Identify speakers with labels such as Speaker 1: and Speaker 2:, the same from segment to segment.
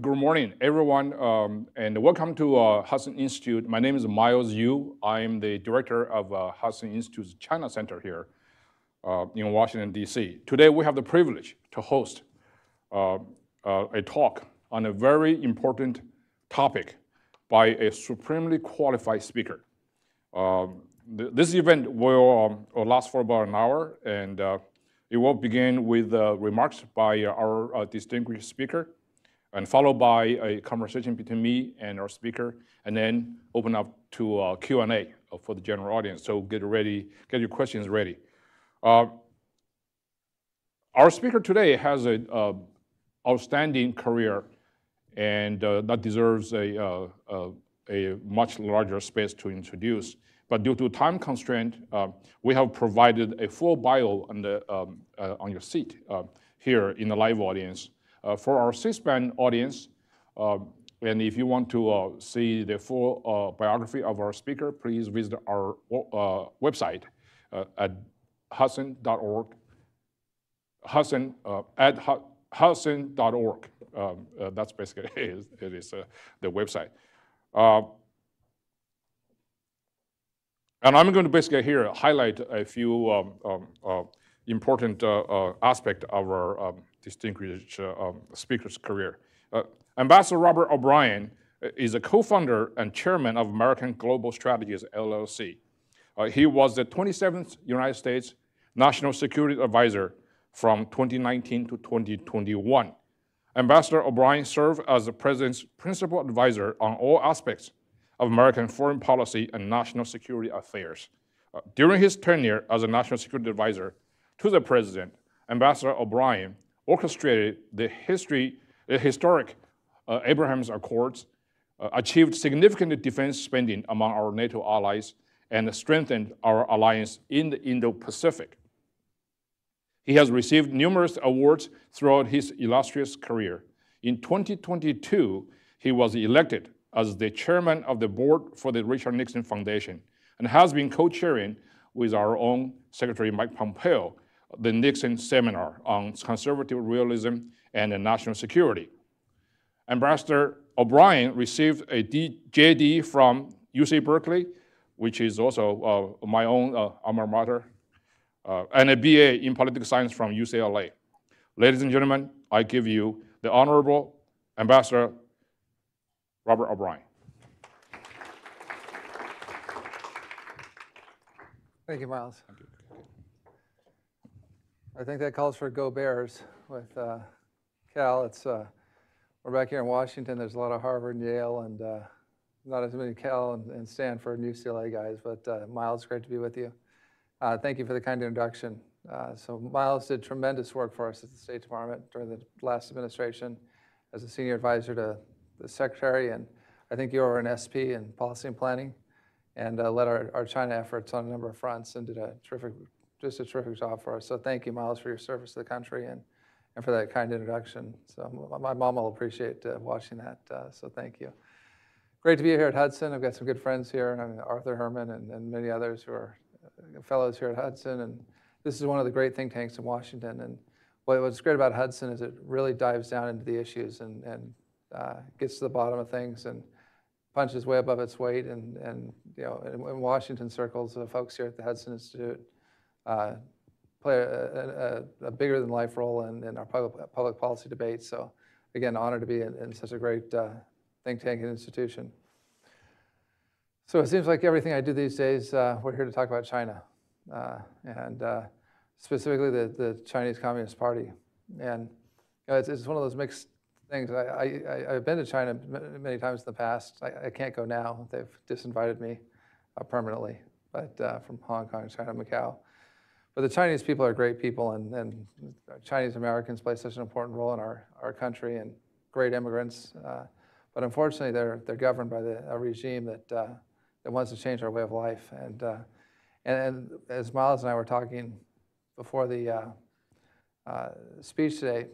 Speaker 1: good morning, everyone, um, and welcome to uh, Hudson Institute. My name is Miles Yu. I'm the director of uh, Hudson Institute's China Center here uh, in Washington, D.C. Today, we have the privilege to host uh, uh, a talk on a very important topic by a supremely qualified speaker. Um, th this event will, um, last for about an hour, and uh, it will begin with remarks by our distinguished speaker, and followed by a conversation between me and our speaker, and then open up to uh, Q&A for the general audience. So get ready, get your questions ready. Uh, our speaker today has an uh, outstanding career, and uh, that deserves a, uh, uh, a much larger space to introduce. But due to time constraint, we have provided a full bio on, the, um, on your seat here in the live audience. Uh, for our C-SPAN audience, uh, and if you want to uh, see the full biography of our speaker, please visit our website at hudson.org, hudson, at hudson.org. Um, uh, that's basically it is, it is uh, the website. Uh, and I'm going to basically here highlight a few um, um, important aspects of our um, distinguished um, speaker's career. Uh, Ambassador Robert O'Brien uh, is a co-founder and chairman of American Global Strategies LLC. Uh, he was the 27th United States National Security Advisor from 2019 to 2021. Ambassador O'Brien served as the President's principal advisor on all aspects of American foreign policy and national security affairs. Uh, during his tenure as a National Security Advisor to the President, Ambassador O'Brien orchestrated the history, the historic uh, Abraham's Accords, uh, achieved significant defense spending among our NATO allies, and strengthened our alliance in the Indo-Pacific. He has received numerous awards throughout his illustrious career. In 2022, he was elected as the chairman of the board for the Richard Nixon Foundation and has been co-chairing with our own Secretary Mike Pompeo the Nixon Seminar on Conservative Realism and National Security. Ambassador O'Brien received a D JD from UC Berkeley, which is also uh, my own uh, alma mater, uh, and a BA in political science from UCLA. Ladies and gentlemen, I give you the Honorable Ambassador Robert O'Brien.
Speaker 2: Thank you, Miles. Thank you. I think that calls for Go Bears with uh, Cal. It's uh, we're back here in Washington. There's a lot of Harvard and Yale, and uh, not as many Cal and, and, Stanford and UCLA guys. But uh, Miles, great to be with you. Uh, thank you for the kind introduction. Uh, so Miles did tremendous work for us at the State Department during the last administration as a senior advisor to the secretary, and I think you were an SP in policy and planning, and led our, our China efforts on a number of fronts, and did a terrific just a terrific job for us. So thank you, Miles, for your service to the country and, and for that kind introduction. So my mom will appreciate uh, watching that. Uh, so thank you. Great to be here at Hudson. I've got some good friends here, I mean, Arthur Herman and, and many others who are uh, fellows here at Hudson. And this is one of the great think tanks in Washington. And what's great about Hudson is it really dives down into the issues and, and uh, gets to the bottom of things and punches way above its weight. And, and you know, in, in Washington circles, the folks here at the Hudson Institute play a, a, a, bigger than life role in, in our public, public, policy debates. So again, honored to be in, in such a great uh, think tank and institution. So it seems like everything I do these days, uh, we're here to talk about China, uh, and uh, specifically the, the Chinese Communist Party. And you know, it's, it's, one of those mixed things. I, I, have been to China many times in the past. I, I can't go now. They've disinvited me uh, permanently, but from Hong Kong, China, Macau. But the Chinese people are great people, and, and Chinese Americans play such an important role in our, our country and great immigrants. Uh, but unfortunately, they're, they're governed by the, a regime that, uh, that wants to change our way of life. And, uh, and, and, as Miles and I were talking before the uh, uh, speech today,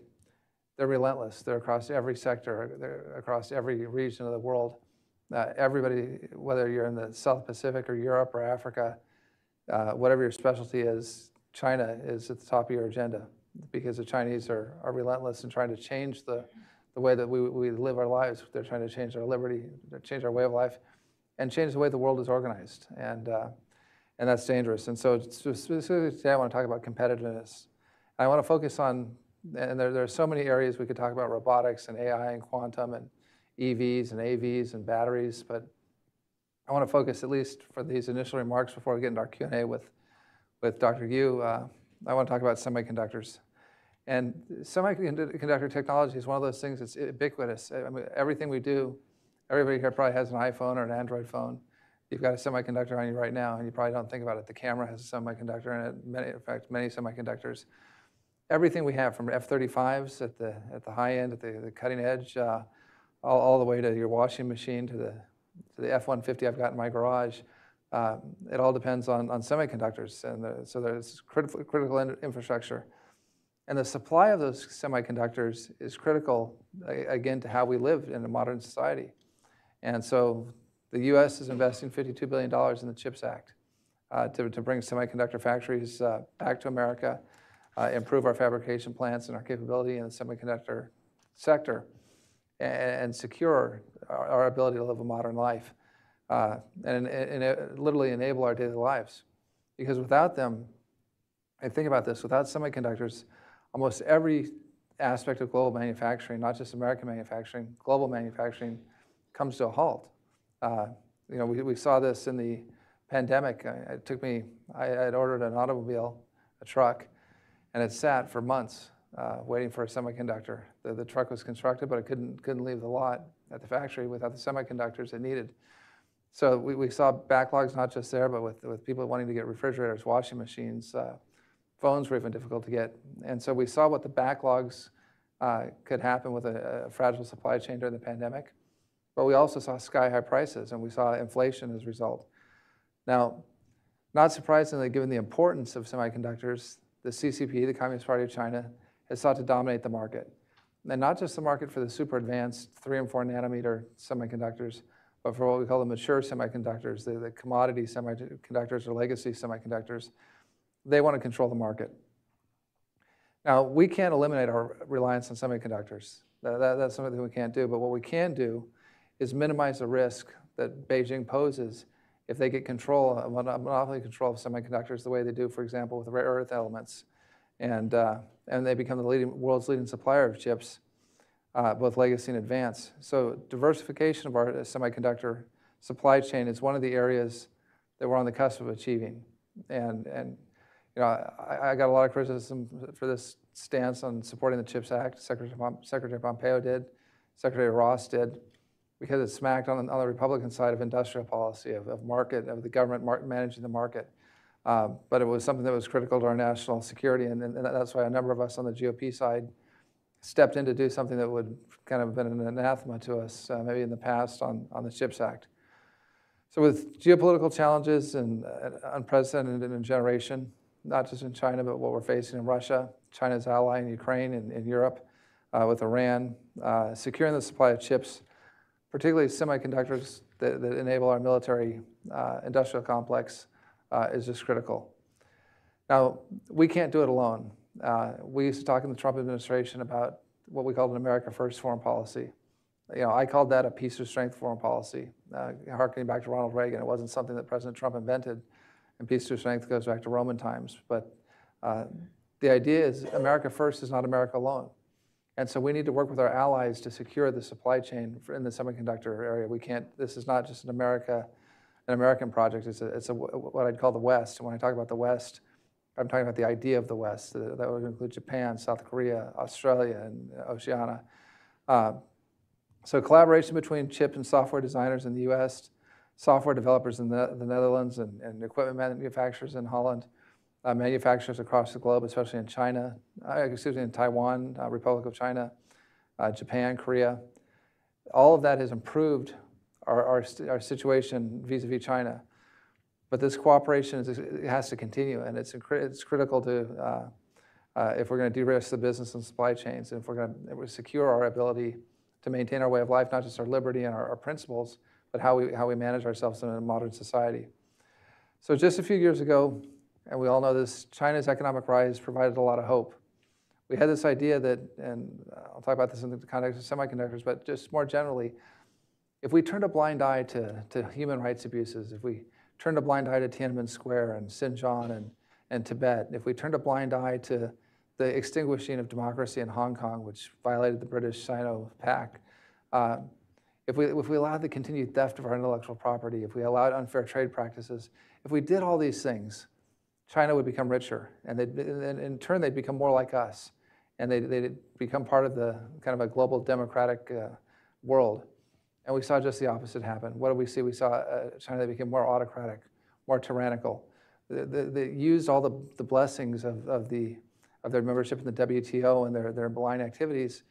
Speaker 2: they're relentless. They're across every sector, they're across every region of the world. Uh, everybody, whether you're in the South Pacific or Europe or Africa, whatever your specialty is, China is at the top of your agenda because the Chinese are, are relentless in trying to change the, the way that we, we live our lives. They're trying to change our liberty, change our way of life, and change the way the world is organized. And, uh, and that's dangerous. And so specifically today, I want to talk about competitiveness. I want to focus on, and there, there are so many areas we could talk about robotics and AI and quantum and EVs and AVs and batteries, but I want to focus at least for these initial remarks before we get into our Q&A with, with Dr. Yu. Uh, I want to talk about semiconductors. And semiconductor technology is one of those things that's ubiquitous. I mean, everything we do, everybody here probably has an iPhone or an Android phone. You've got a semiconductor on you right now, and you probably don't think about it. The camera has a semiconductor in it. Many, in fact, many semiconductors. Everything we have, from F-35s at the at the high end, at the, the cutting edge, uh, all, all the way to your washing machine, to the to the F-150 I've got in my garage. Uh, it all depends on, on semiconductors, and the, so there's critical, critical infrastructure. And the supply of those semiconductors is critical, again, to how we live in a modern society. And so the US is investing $52 billion in the CHIPS Act uh, to, to bring semiconductor factories uh, back to America, uh, improve our fabrication plants and our capability in the semiconductor sector, and, and secure our, our, ability to live a modern life, uh, and, and, and literally enable our daily lives. Because without them, and think about this, without semiconductors, almost every aspect of global manufacturing, not just American manufacturing, global manufacturing comes to a halt. Uh, you know, we, we saw this in the pandemic. It took me, I had ordered an automobile, a truck, and it sat for months uh, waiting for a semiconductor. The, the truck was constructed, but it couldn't, couldn't leave the lot at the factory without the semiconductors it needed. So we, we saw backlogs not just there, but with, with people wanting to get refrigerators, washing machines, uh, phones were even difficult to get. And so we saw what the backlogs uh, could happen with a, a, fragile supply chain during the pandemic. But we also saw sky high prices and we saw inflation as a result. Now, not surprisingly, given the importance of semiconductors, the CCP, the Communist Party of China, has sought to dominate the market. And not just the market for the super advanced three and four nanometer semiconductors, but for what we call the mature semiconductors, the, the commodity semiconductors or legacy semiconductors, they want to control the market. Now, we can't eliminate our reliance on semiconductors. That, that, that's something we can't do. But what we can do is minimize the risk that Beijing poses if they get control, monopoly control of semiconductors the way they do, for example, with rare earth elements. And, uh, and they become the leading, world's leading supplier of chips, uh, both legacy and advanced. So diversification of our semiconductor supply chain is one of the areas that we're on the cusp of achieving. And, and you know, I, I, got a lot of criticism for this stance on supporting the CHIPS Act. Secretary, Secretary Pompeo did, Secretary Ross did, because it smacked on, on the Republican side of industrial policy, of, of market, of the government managing the market. Um, but it was something that was critical to our national security, and, and, that's why a number of us on the GOP side stepped in to do something that would kind of have been an anathema to us, uh, maybe in the past, on, on the CHIPS Act. So with geopolitical challenges and uh, unprecedented in a generation, not just in China, but what we're facing in Russia, China's ally in Ukraine and in Europe uh, with Iran, uh, securing the supply of chips, particularly semiconductors that, that enable our military uh, industrial complex, uh, is just critical. Now, we can't do it alone. Uh, we used to talk in the Trump administration about what we called an America First foreign policy. You know, I called that a peace or strength foreign policy, uh, harkening back to Ronald Reagan. It wasn't something that President Trump invented and peace through strength goes back to Roman times. But uh, the idea is America first is not America alone. And so we need to work with our allies to secure the supply chain in the semiconductor area. We can't, this is not just an America, an American project, it's, a, it's a, what I'd call the West. And when I talk about the West, I'm talking about the idea of the West. That would include Japan, South Korea, Australia, and Oceania. Uh, so collaboration between chip and software designers in the US, software developers in the, the Netherlands and, and, equipment manufacturers in Holland, uh, manufacturers across the globe, especially in China, uh, excuse me, in Taiwan, uh, Republic of China, uh, Japan, Korea. All of that has improved our, our, our situation vis-a-vis -vis China. But this cooperation is, has to continue, and it's, it's critical to, uh, uh, if we're going to de-risk the business and supply chains, and if we're going to secure our ability to maintain our way of life, not just our liberty and our, our principles, but how we, how we manage ourselves in a modern society. So just a few years ago, and we all know this, China's economic rise provided a lot of hope. we had this idea that, and I'll talk about this in the context of semiconductors, but just more generally, if we turned a blind eye to, to human rights abuses, if we turned a blind eye to Tiananmen Square and Xinjiang and, and Tibet, if we turned a blind eye to the extinguishing of democracy in Hong Kong, which violated the British Sino Pact, uh, if we, if we allowed the continued theft of our intellectual property, if we allowed unfair trade practices, if we did all these things, China would become richer, and, and in turn they'd become more like us, and they'd, they'd become part of the kind of a global democratic uh, world. And we saw just the opposite happen. What did we see? We saw uh, China that became more autocratic, more tyrannical. They, used all the, the blessings of, of, the, of their membership in the WTO and their, their activities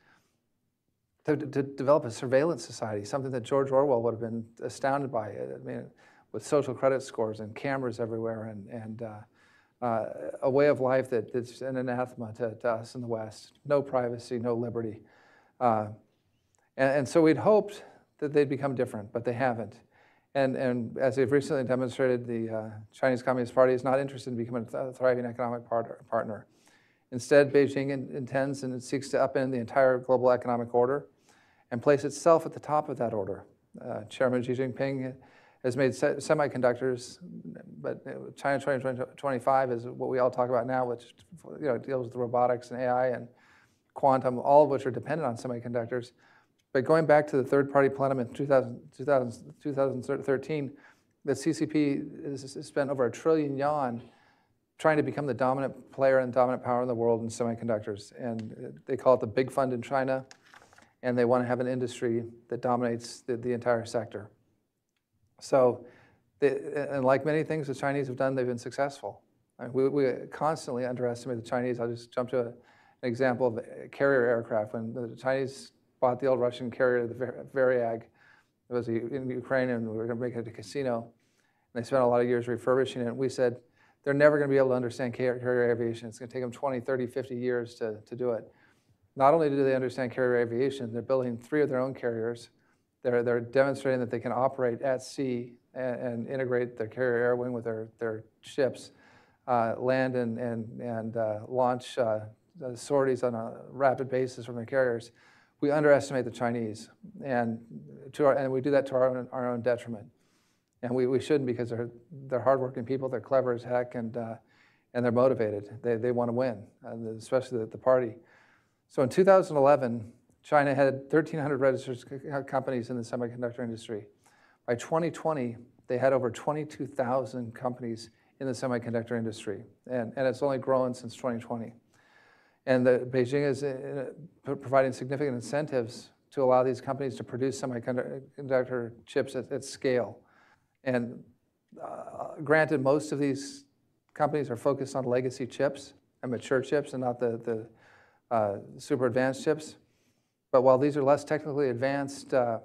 Speaker 2: to, to develop a surveillance society, something that George Orwell would have been astounded by. I mean, with social credit scores and cameras everywhere and, and uh, uh, a way of life that, that's an anathema to, to, us in the West. No privacy, no liberty. Uh, and, and, so we'd hoped that they'd become different, but they haven't. And, and as they've recently demonstrated, the uh, Chinese Communist Party is not interested in becoming a thriving economic part partner. Instead, Beijing in, intends and seeks to upend the entire global economic order and place itself at the top of that order. Uh, Chairman Xi Jinping has made se semiconductors, but China 2025 is what we all talk about now, which you know, deals with robotics and AI and quantum, all of which are dependent on semiconductors. But going back to the third-party plenum in 2000, 2000, 2013, the CCP has spent over a trillion yuan trying to become the dominant player and dominant power in the world in semiconductors. And they call it the big fund in China and they want to have an industry that dominates the, the entire sector. So, they, and like many things the Chinese have done, they've been successful. I mean, we, we, constantly underestimate the Chinese. I'll just jump to a, an example of carrier aircraft. When the Chinese bought the old Russian carrier, the Varyag, it was in Ukraine, and we were going to make it a casino. And they spent a lot of years refurbishing it. And we said, they're never going to be able to understand carrier aviation. It's going to take them 20, 30, 50 years to, to do it. Not only do they understand carrier aviation, they're building three of their own carriers. They're, they're demonstrating that they can operate at sea and, and integrate their carrier air wing with their, their ships, uh, land and, and, and uh, launch uh, sorties on a rapid basis from their carriers. We underestimate the Chinese, and, to our, and we do that to our own, our own detriment. And we, we shouldn't because they're, they're hardworking people, they're clever as heck, and, uh, and they're motivated. They, they want to win, especially the, the party. So in 2011, China had 1,300 registered companies in the semiconductor industry. By 2020, they had over 22,000 companies in the semiconductor industry, and, and it's only grown since 2020. And the, Beijing is uh, providing significant incentives to allow these companies to produce semiconductor chips at, at scale. And uh, granted, most of these companies are focused on legacy chips and mature chips and not the, the uh, super advanced chips. But while these are less technically advanced uh,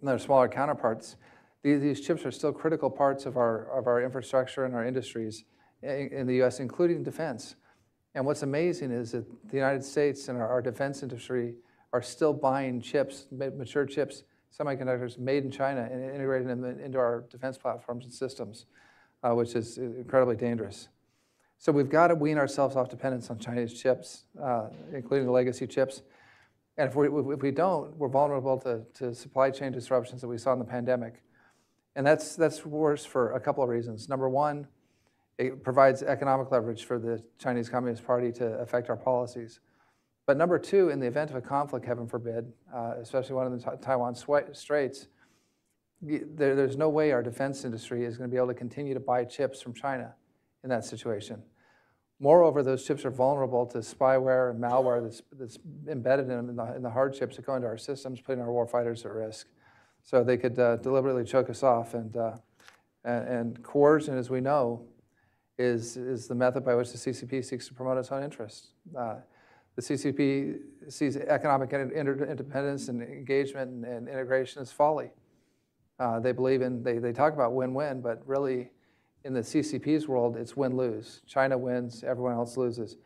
Speaker 2: than their smaller counterparts, these, these, chips are still critical parts of our, of our infrastructure and our industries in, in the US, including defense. And what's amazing is that the United States and our, our defense industry are still buying chips, mature chips, semiconductors made in China and integrating them into our defense platforms and systems, uh, which is incredibly dangerous. So we've got to wean ourselves off dependence on Chinese chips, uh, including the legacy chips. And if we, if we don't, we're vulnerable to, to supply chain disruptions that we saw in the pandemic. And that's, that's worse for a couple of reasons. Number one, it provides economic leverage for the Chinese Communist Party to affect our policies. But number two, in the event of a conflict, heaven forbid, uh, especially one in the Taiwan Straits, there, there's no way our defense industry is going to be able to continue to buy chips from China in that situation. Moreover, those chips are vulnerable to spyware and malware that's, that's embedded in, in, the, in the hard chips that go into our systems, putting our warfighters at risk. So they could uh, deliberately choke us off. And, uh, and, and, coercion, as we know, is, is the method by which the CCP seeks to promote its own interests. Uh, the CCP sees economic independence and engagement and, and integration as folly. Uh, they believe in, they, they talk about win-win, but really in the CCP's world, it's win-lose. China wins, everyone else loses.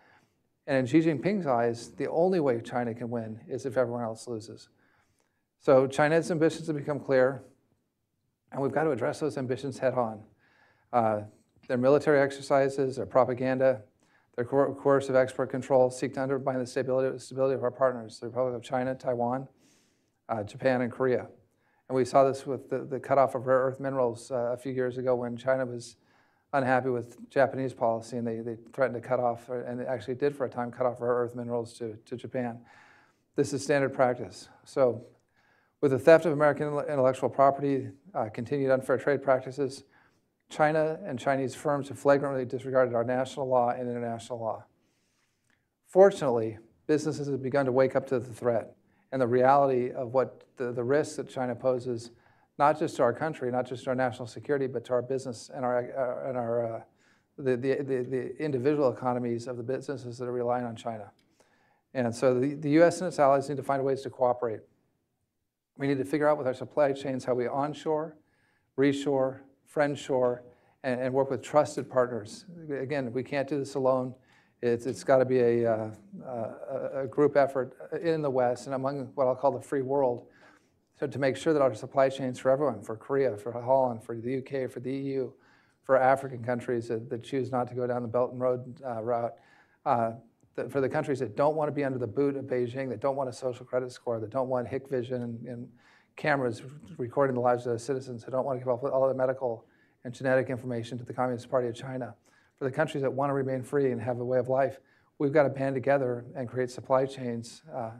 Speaker 2: And in Xi Jinping's eyes, the only way China can win is if everyone else loses. So China's ambitions have become clear, and we've got to address those ambitions head on. Uh, their military exercises, their propaganda, Their coer- coercive export control seek to undermine the stability, stability of our partners, the Republic of China, Taiwan, uh, Japan, and Korea. And we saw this with the, the cutoff of rare earth minerals uh, a few years ago when China was unhappy with Japanese policy and they, they threatened to cut off, and actually did for a time, cut off rare earth minerals to, to Japan. This is standard practice. So with the theft of American intellectual property, uh, continued unfair trade practices, China and Chinese firms have flagrantly disregarded our national law and international law. Fortunately, businesses have begun to wake up to the threat and the reality of what the, the risks that China poses, not just to our country, not just to our national security, but to our business and our, uh, and our uh, the, the, the, the individual economies of the businesses that are relying on China. And so the, the US and its allies need to find ways to cooperate. We need to figure out with our supply chains how we onshore, reshore, friendshore, and, and work with trusted partners. Again, we can't do this alone. It's, it's got to be a, uh, a, a group effort in the West and among what I'll call the free world. So to make sure that our supply chains for everyone, for Korea, for Holland, for the UK, for the EU, for African countries that, that choose not to go down the Belt and Road uh, route, uh, that for the countries that don't want to be under the boot of Beijing, that don't want a social credit score, that don't want Hikvision and, and cameras recording the lives of citizens, who don't want to give up all their medical and genetic information to the Communist Party of China. For the countries that want to remain free and have a way of life, we've got to band together and create supply chains uh,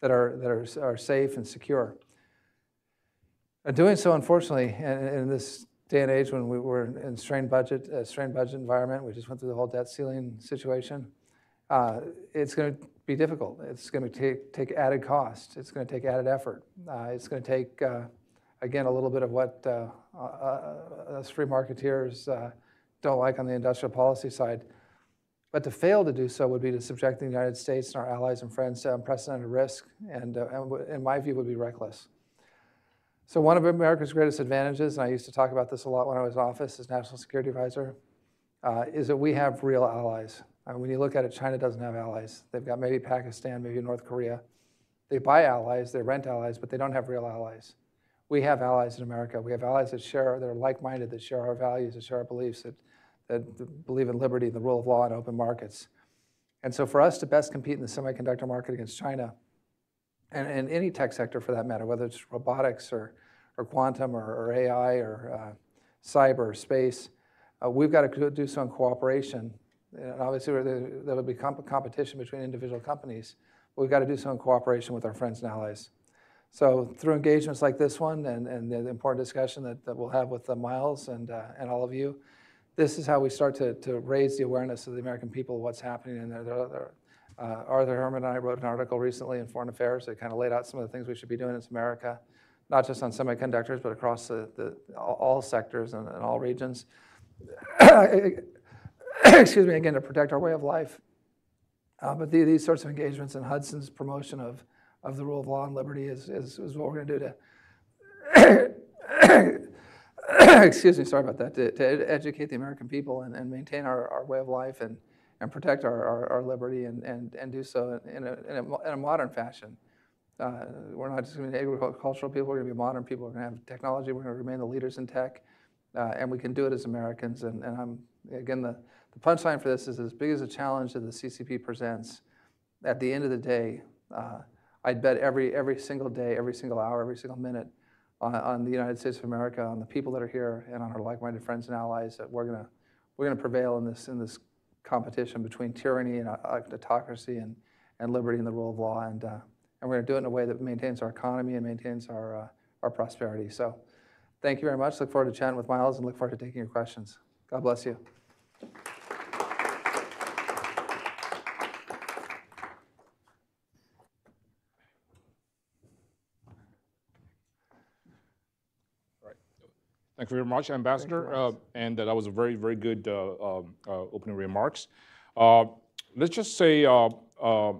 Speaker 2: that, are, that are, are safe and secure. And doing so, unfortunately, in, in this day and age when we were in strained budget, strained budget environment, we just went through the whole debt ceiling situation. Uh, it's going to be difficult. It's going to take, take added cost. It's going to take added effort. Uh, it's going to take, uh, again, a little bit of what uh, uh, us free marketeers uh, don't like on the industrial policy side. But to fail to do so would be to subject the United States and our allies and friends to unprecedented risk, and, uh, and in my view, would be reckless. So one of America's greatest advantages, and I used to talk about this a lot when I was in office as National Security Advisor, uh, is that we have real allies. Uh, when you look at it, China doesn't have allies. They've got maybe Pakistan, maybe North Korea. They buy allies, they rent allies, but they don't have real allies. We have allies in America. We have allies that share, that are like-minded, that share our values, that share our beliefs, that, that believe in liberty, the rule of law, and open markets. And so for us to best compete in the semiconductor market against China, and, and any tech sector for that matter, whether it's robotics or, or quantum or, or AI or uh, cyber space, uh, we've got to do so in cooperation. And obviously, there, will be comp- competition between individual companies, but we've got to do so in cooperation with our friends and allies. So through engagements like this one and, and the important discussion that, that we'll have with uh, Miles and, uh, and all of you, this is how we start to, to raise the awareness of the American people of what's happening. And there, there, there, uh, Arthur Herman and I wrote an article recently in Foreign Affairs that kind of laid out some of the things we should be doing in America, not just on semiconductors, but across the, the, all, all sectors and, and all regions. Excuse me, again, to protect our way of life. Uh, but the, these sorts of engagements and Hudson's promotion of, of the rule of law and liberty is, is, is what we're going to do to, excuse me, sorry about that, to, to educate the American people and, and maintain our, our way of life and, and protect our, our, our liberty and, and, and do so in a, in a, in a modern fashion. Uh, we're not just going to be agricultural people, we're going to be modern people, we're going to have technology, we're going to remain the leaders in tech, uh, and we can do it as Americans. And, and I'm, again, the, the punchline for this is as big as a challenge that the CCP presents, at the end of the day, uh, I'd bet every, every single day, every single hour, every single minute on, on the United States of America, on the people that are here, and on our like-minded friends and allies that we're going to we're to prevail in this in this competition between tyranny and uh, autocracy and, and liberty and the rule of law. And, uh, and we're going to do it in a way that maintains our economy and maintains our, uh, our prosperity. So thank you very much. Look forward to chatting with Miles and look forward to taking your questions. God bless you.
Speaker 1: Thank you very much, Ambassador. Uh, and that was a very, very good uh, um, uh, opening remarks. Uh, let's just say, uh, uh,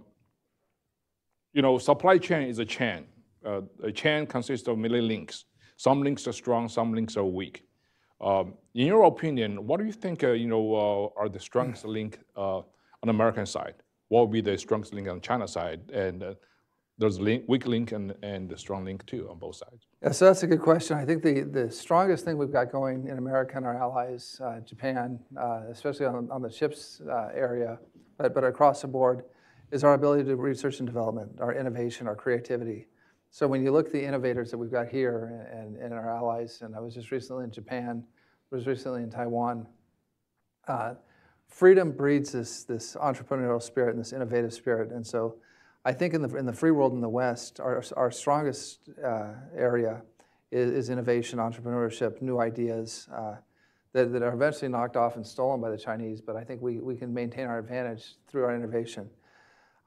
Speaker 1: you know, supply chain is a chain. Uh, a chain consists of many links. Some links are strong, some links are weak. Um, in your opinion, what do you think, uh, you know, uh, are the strongest link uh, on the American side? What would be the strongest link on China side? And uh, there's link, weak link and, and strong link too on both sides.
Speaker 2: Yeah, so that's a good question. I think the, the strongest thing we've got going in America and our allies, uh, Japan, uh, especially on, on the chips uh, area, but, but across the board, is our ability to research and development, our innovation, our creativity. So when you look at the innovators that we've got here and, and our allies, and I was just recently in Japan, was recently in Taiwan, uh, freedom breeds this, this entrepreneurial spirit and this innovative spirit. And so I think in the, in the free world in the West, our, our strongest uh, area is, is, innovation, entrepreneurship, new ideas uh, that, that are eventually knocked off and stolen by the Chinese. But I think we, we can maintain our advantage through our innovation.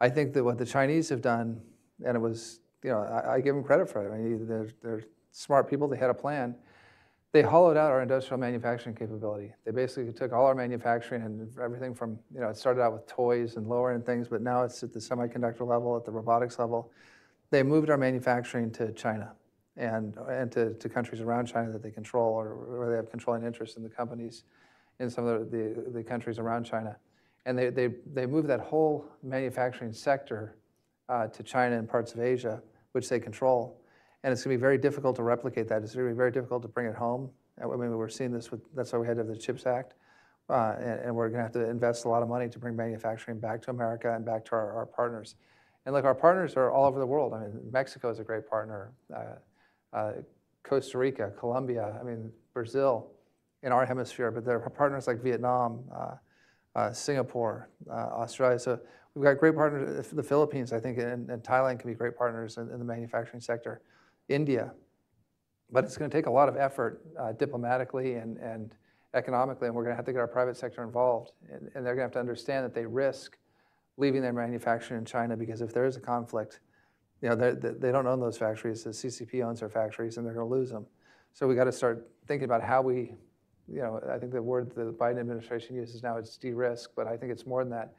Speaker 2: I think that what the Chinese have done, and it was, you know, I, I give them credit for it. I mean, they're, they're smart people, they had a plan. They hollowed out our industrial manufacturing capability. They basically took all our manufacturing and everything from, you know, it started out with toys and lower end things, but now it's at the semiconductor level, at the robotics level. They moved our manufacturing to China and, and to, to countries around China that they control or where they have controlling interest in the companies in some of the, the, the countries around China. And they, they, they moved that whole manufacturing sector uh, to China and parts of Asia, which they control. And it's going to be very difficult to replicate that. It's going to be very difficult to bring it home. I mean, we're seeing this with, that's why we had to have the CHIPS Act. Uh, and, and, we're going to have to invest a lot of money to bring manufacturing back to America and back to our, our partners. And look, our partners are all over the world. I mean, Mexico is a great partner. Uh, uh, Costa Rica, Colombia, I mean, Brazil in our hemisphere, but there are partners like Vietnam, uh, uh, Singapore, uh, Australia. So we've got great partners. The Philippines, I think, and, and Thailand can be great partners in, in, the manufacturing sector. India, but it's going to take a lot of effort uh, diplomatically and, and economically, and we're going to have to get our private sector involved. And, and they're going to have to understand that they risk leaving their manufacturing in China because if there is a conflict, you know, they don't own those factories. The CCP owns their factories, and they're going to lose them. So we got to start thinking about how we you know, I think the word the Biden administration uses now is de-risk, but I think it's more than that.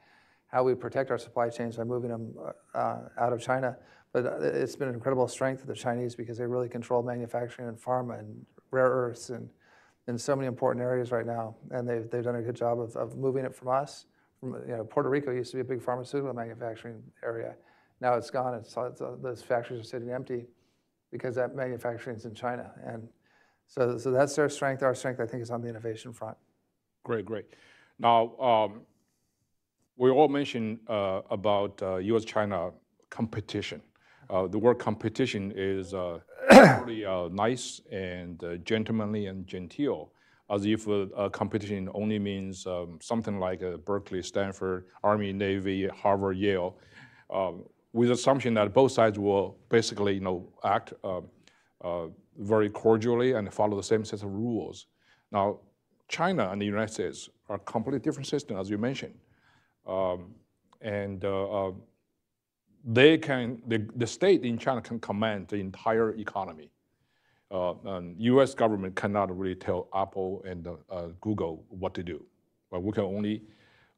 Speaker 2: How we protect our supply chains by moving them uh, out of China. But uh, it's been an incredible strength of the Chinese because they really control manufacturing and pharma and rare earths and in so many important areas right now. And they've, they've done a good job of, of moving it from us. From, you know, Puerto Rico used to be a big pharmaceutical manufacturing area. Now it's gone. It's, it's uh, those factories are sitting empty because that manufacturing is in China. And so, so that's their strength. Our strength, I think, is on the innovation front.
Speaker 1: Great, great. Now, um, we all mentioned uh, about uh, U.S.-China competition. Uh, the word competition is uh, really uh, nice and uh, gentlemanly and genteel, as if competition only means um, something like Berkeley, Stanford, Army, Navy, Harvard, Yale, um, with assumption that both sides will basically, you know, act very cordially and follow the same set of rules. Now, China and the United States are completely different systems, as you mentioned. Um, and uh, uh, they can, the, the state in China can command the entire economy. Uh, U.S. government cannot really tell Apple and uh, Google what to do. But we can only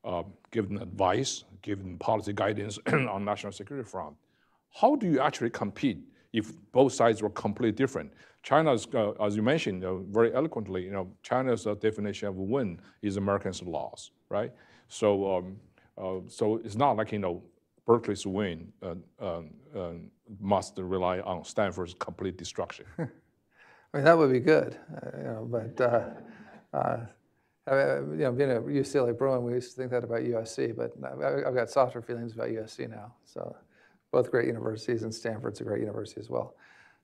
Speaker 1: uh, give them advice, give them policy guidance on national security front. How do you actually compete if both sides were completely different? China's, uh, as you mentioned uh, very eloquently, you know, China's uh, definition of win is Americans' loss, right? So, um, so it's not like you know Berkeley's win uh, um, um, must rely on Stanford's complete destruction.
Speaker 2: I mean, that would be good, uh, you know, but. you know, being a UCLA Bruin, we used to think that about USC, but I've got softer feelings about USC now. So, both great universities, and Stanford's a great university as well.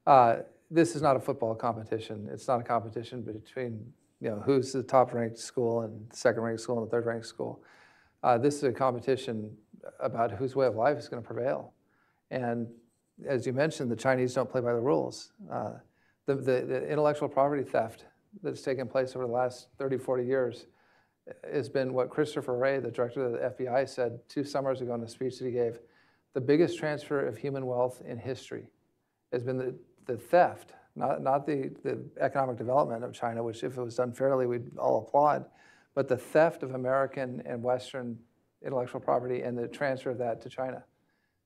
Speaker 2: Uh, this is not a football competition. It's not a competition between you know who's the top ranked school and second ranked school and the third ranked school. Uh, this is a competition about whose way of life is going to prevail. And as you mentioned, the Chinese don't play by the rules. Uh, the, the, the, intellectual property theft that's taken place over the last 30, 40 years has been what Christopher Wray, the director of the FBI, said two summers ago in a speech that he gave. The biggest transfer of human wealth in history has been the the theft, not, not the, the economic development of China, which if it was done fairly, we'd all applaud, but the theft of American and Western intellectual property and the transfer of that to China,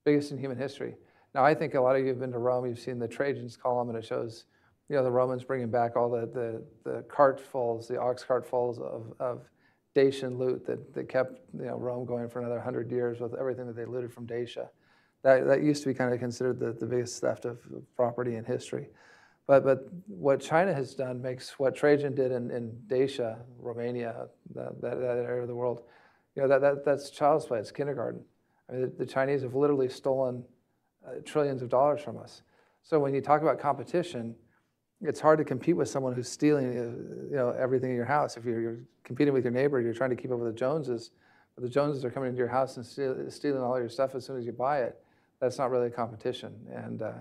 Speaker 2: biggest in human history. Now, I think a lot of you have been to Rome, you've seen the Trajan's column, and it shows you know, the Romans bringing back all the, the, the cartfuls, the ox cartfuls of, of Dacian loot that, that kept you know, Rome going for another 100 years with everything that they looted from Dacia. That, that used to be kind of considered the, the biggest theft of property in history. But, but what China has done makes what Trajan did in, in Dacia, Romania, that, that, that area of the world, You know, that, that, that's child's play, it's kindergarten. I mean, the, the Chinese have literally stolen uh, trillions of dollars from us. So when you talk about competition, it's hard to compete with someone who's stealing uh, you know, everything in your house. If you're, you're competing with your neighbor, you're trying to keep up with the Joneses, but the Joneses are coming into your house and steal, stealing all your stuff as soon as you buy it. That's not really a competition. And, uh,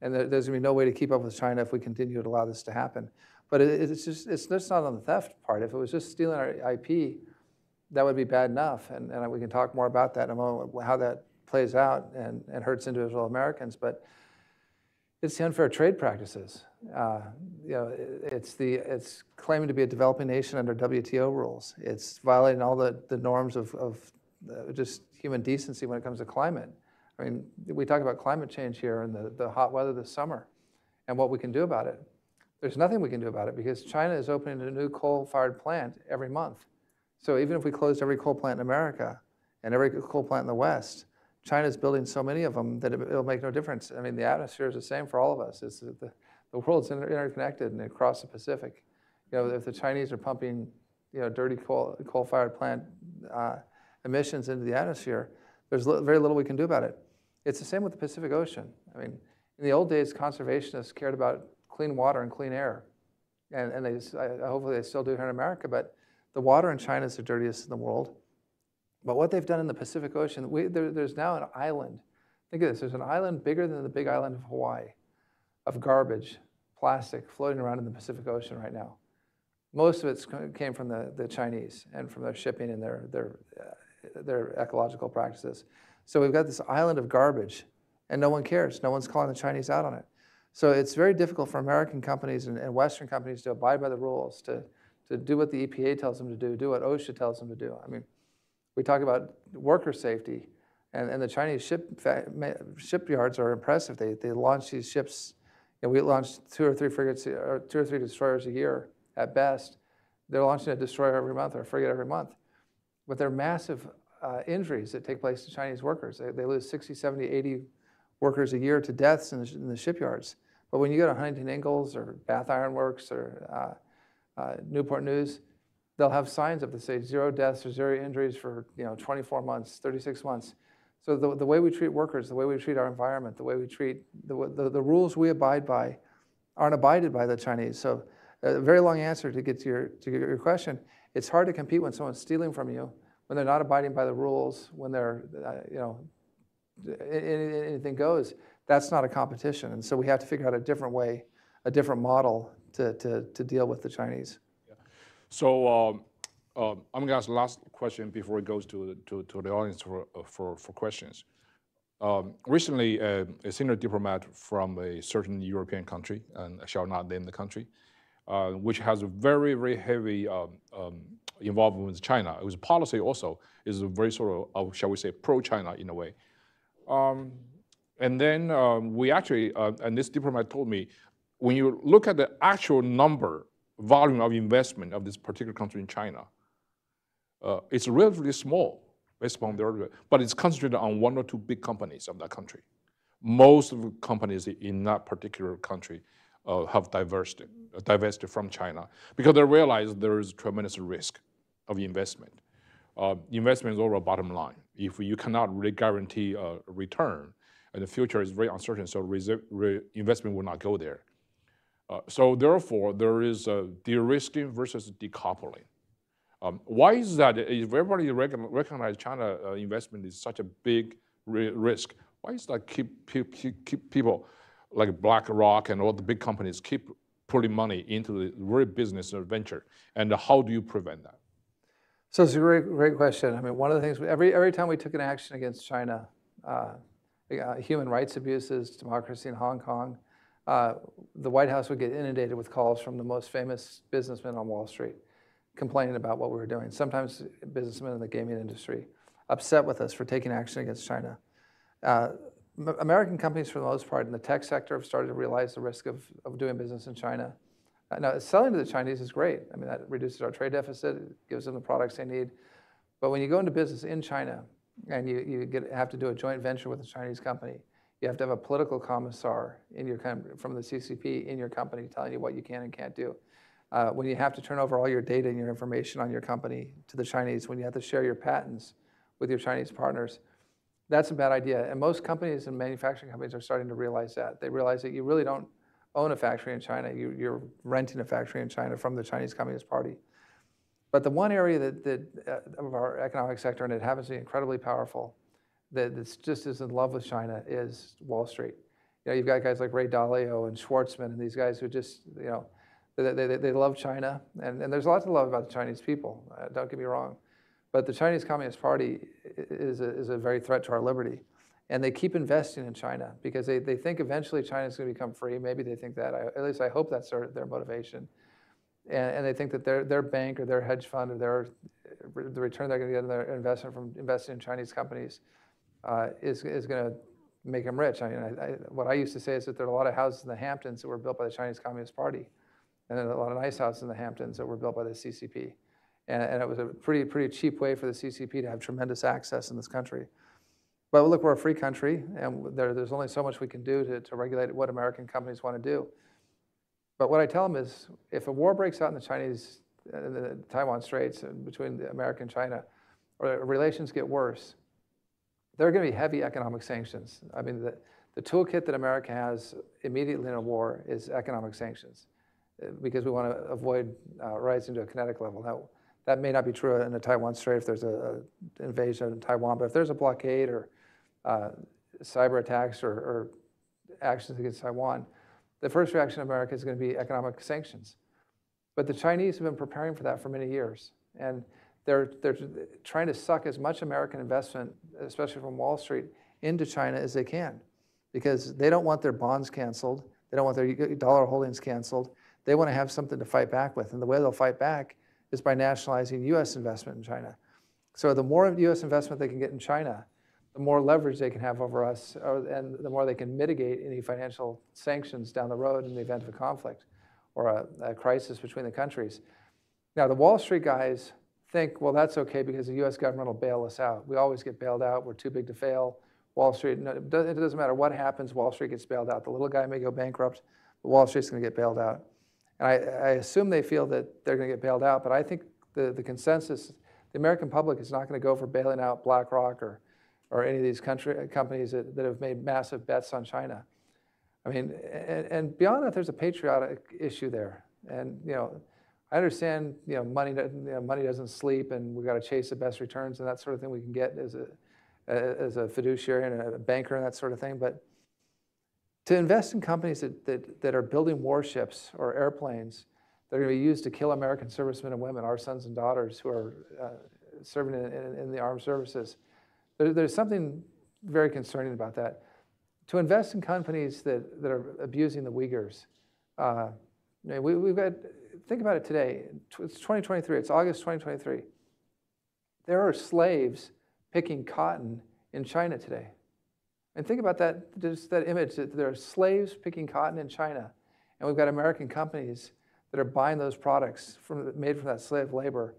Speaker 2: and there, there's going to be no way to keep up with China if we continue to allow this to happen. But it, it's just it's just not on the theft part. If it was just stealing our IP, that would be bad enough. And, and we can talk more about that in a moment, how that plays out and, and hurts individual Americans. But it's the unfair trade practices. Uh, you know, it's the it's claiming to be a developing nation under WTO rules. It's violating all the, the norms of, of uh, just human decency when it comes to climate. I mean, we talk about climate change here and the, the hot weather this summer and what we can do about it. There's nothing we can do about it because China is opening a new coal-fired plant every month. So even if we closed every coal plant in America and every coal plant in the West, China's building so many of them that it, will make no difference. I mean, the atmosphere is the same for all of us. It's the, the world's inter interconnected and across the Pacific. You know, if the Chinese are pumping, you know, dirty coal, coal-fired plant uh, emissions into the atmosphere, there's li very little we can do about it. It's the same with the Pacific Ocean. I mean, in the old days, conservationists cared about clean water and clean air. And, and they, hopefully they still do here in America, but the water in China is the dirtiest in the world. But what they've done in the Pacific Ocean, we, there, there's now an island. Think of this, there's an island bigger than the big island of Hawaii of garbage, plastic floating around in the Pacific Ocean right now. Most of it came from the, the Chinese and from their shipping and their, their, uh, their ecological practices. So we've got this island of garbage, and no one cares. No one's calling the Chinese out on it. So it's very difficult for American companies and, and Western companies to abide by the rules, to, to do what the EPA tells them to do, do what OSHA tells them to do. I mean, we talk about worker safety, and, and the Chinese ship, shipyards are impressive. They, they launch these ships. Know, we launch two or three frigates, or two or three destroyers a year at best. They're launching a destroyer every month or a frigate every month. But they're massive uh, injuries that take place to Chinese workers. They, they, lose 60, 70, 80 workers a year to deaths in the, in the shipyards. But when you go to Huntington Ingalls or Bath Iron Works or uh, uh, Newport News, they'll have signs up that say zero deaths or zero injuries for you know 24 months, 36 months. So the, the way we treat workers, the way we treat our environment, the way we treat the, the, the rules we abide by aren't abided by the Chinese. So a very long answer to get to your, to your question. It's hard to compete when someone's stealing from you when they're not abiding by the rules, when they're, uh, you know, anything goes, that's not a competition. And so we have to figure out a different way, a different model to, to, to deal with the Chinese.
Speaker 1: Yeah. So um, uh, I'm going to ask the last question before it goes to the, to, to the audience for, uh, for, for questions. Um, recently, uh, a senior diplomat from a certain European country, and I shall not name the country, uh, which has a very, very heavy um, um, involvement with China. It was policy also is very sort of, shall we say, pro-China in a way. Um, and then um, we actually, uh, and this diplomat told me, when you look at the actual number, volume of investment of this particular country in China, uh, it's relatively small based upon their, but it's concentrated on one or two big companies of that country. Most of the companies in that particular country uh, have divested, divested from China because they realize there is tremendous risk of investment. Uh, investment is over a bottom line. If you cannot really guarantee a return, and the future is very uncertain, so investment will not go there. Uh, so therefore, there is a de-risking versus decoupling. Um, why is that? If everybody recognize China uh, investment is such a big risk, why is that keep, keep, keep people like BlackRock and all the big companies keep putting money into the very business venture? And how do you prevent that?
Speaker 2: So it's a great, great question. I mean, one of the things, every, every time we took an action against China, uh, uh, human rights abuses, democracy in Hong Kong, uh, the White House would get inundated with calls from the most famous businessmen on Wall Street complaining about what we were doing. Sometimes businessmen in the gaming industry upset with us for taking action against China. Uh, American companies, for the most part, in the tech sector have started to realize the risk of, of doing business in China. Now, selling to the Chinese is great. I mean, that reduces our trade deficit, it gives them the products they need. But when you go into business in China and you, you get, have to do a joint venture with a Chinese company, you have to have a political commissar in your from the CCP in your company telling you what you can and can't do. uh, when you have to turn over all your data and your information on your company to the Chinese, when you have to share your patents with your Chinese partners, that's a bad idea. And most companies and manufacturing companies are starting to realize that. They realize that you really don't own a factory in China. You, you're renting a factory in China from the Chinese Communist Party. But the one area that, that uh, of our economic sector, and it happens to be incredibly powerful, that that's just as in love with China is Wall Street. You know, you've got guys like Ray Dalio and Schwarzman and these guys who just, you know, they, they, they love China. And, and there's a lot to love about the Chinese people, uh, don't get me wrong. But the Chinese Communist Party is a, is a very threat to our liberty. And they keep investing in China because they, they think eventually China is going to become free. Maybe they think that. I, at least I hope that's their, their motivation. And, and they think that their, their bank or their hedge fund or their, the return they're going to get on their investment from investing in Chinese companies uh, is, is going to make them rich. I mean, I, I, what I used to say is that there are a lot of houses in the Hamptons that were built by the Chinese Communist Party, and a lot of nice houses in the Hamptons that were built by the CCP. And, and it was a pretty, pretty cheap way for the CCP to have tremendous access in this country. But look, we're a free country, and there, there's only so much we can do to, to regulate what American companies want to do. But what I tell them is, if a war breaks out in the Chinese, in the Taiwan Straits between America and China, or relations get worse, there are going to be heavy economic sanctions. I mean, the, the toolkit that America has immediately in a war is economic sanctions uh, because we want to avoid uh, rising to a kinetic level. Now, that may not be true in the Taiwan Strait if there's an invasion of Taiwan, but if there's a blockade or uh, cyber attacks or, or, actions against Taiwan, the first reaction of America is going to be economic sanctions. But the Chinese have been preparing for that for many years. And they're, they're trying to suck as much American investment, especially from Wall Street, into China as they can because they don't want their bonds canceled. They don't want their dollar holdings canceled. They want to have something to fight back with. And the way they'll fight back is by nationalizing US investment in China. So the more US investment they can get in China, the more leverage they can have over us, uh, and the more they can mitigate any financial sanctions down the road in the event of a conflict or a, a crisis between the countries. Now, the Wall Street guys think, well, that's okay because the US government will bail us out. We always get bailed out. We're too big to fail. Wall Street, it doesn't matter what happens, Wall Street gets bailed out. The little guy may go bankrupt, but Wall Street's going to get bailed out. And I, I assume they feel that they're going to get bailed out, but I think the, the consensus, the American public is not going to go for bailing out BlackRock or, or any of these country, companies that, that have made massive bets on China. I mean, and, and beyond that, there's a patriotic issue there. And, you know, I understand, you know, money, you know, money doesn't sleep, and we've got to chase the best returns and that sort of thing we can get as a, as a fiduciary and a banker and that sort of thing. But to invest in companies that, that, that are building warships or airplanes that are going to be used to kill American servicemen and women, our sons and daughters who are uh, serving in, the armed services, there, there's something very concerning about that. To invest in companies that, that are abusing the Uyghurs, uh, we've got think about it today. It's 2023, it's August 2023. There are slaves picking cotton in China today. And think about that, just that image that there are slaves picking cotton in China, and we've got American companies that are buying those products from, made from that slave labor.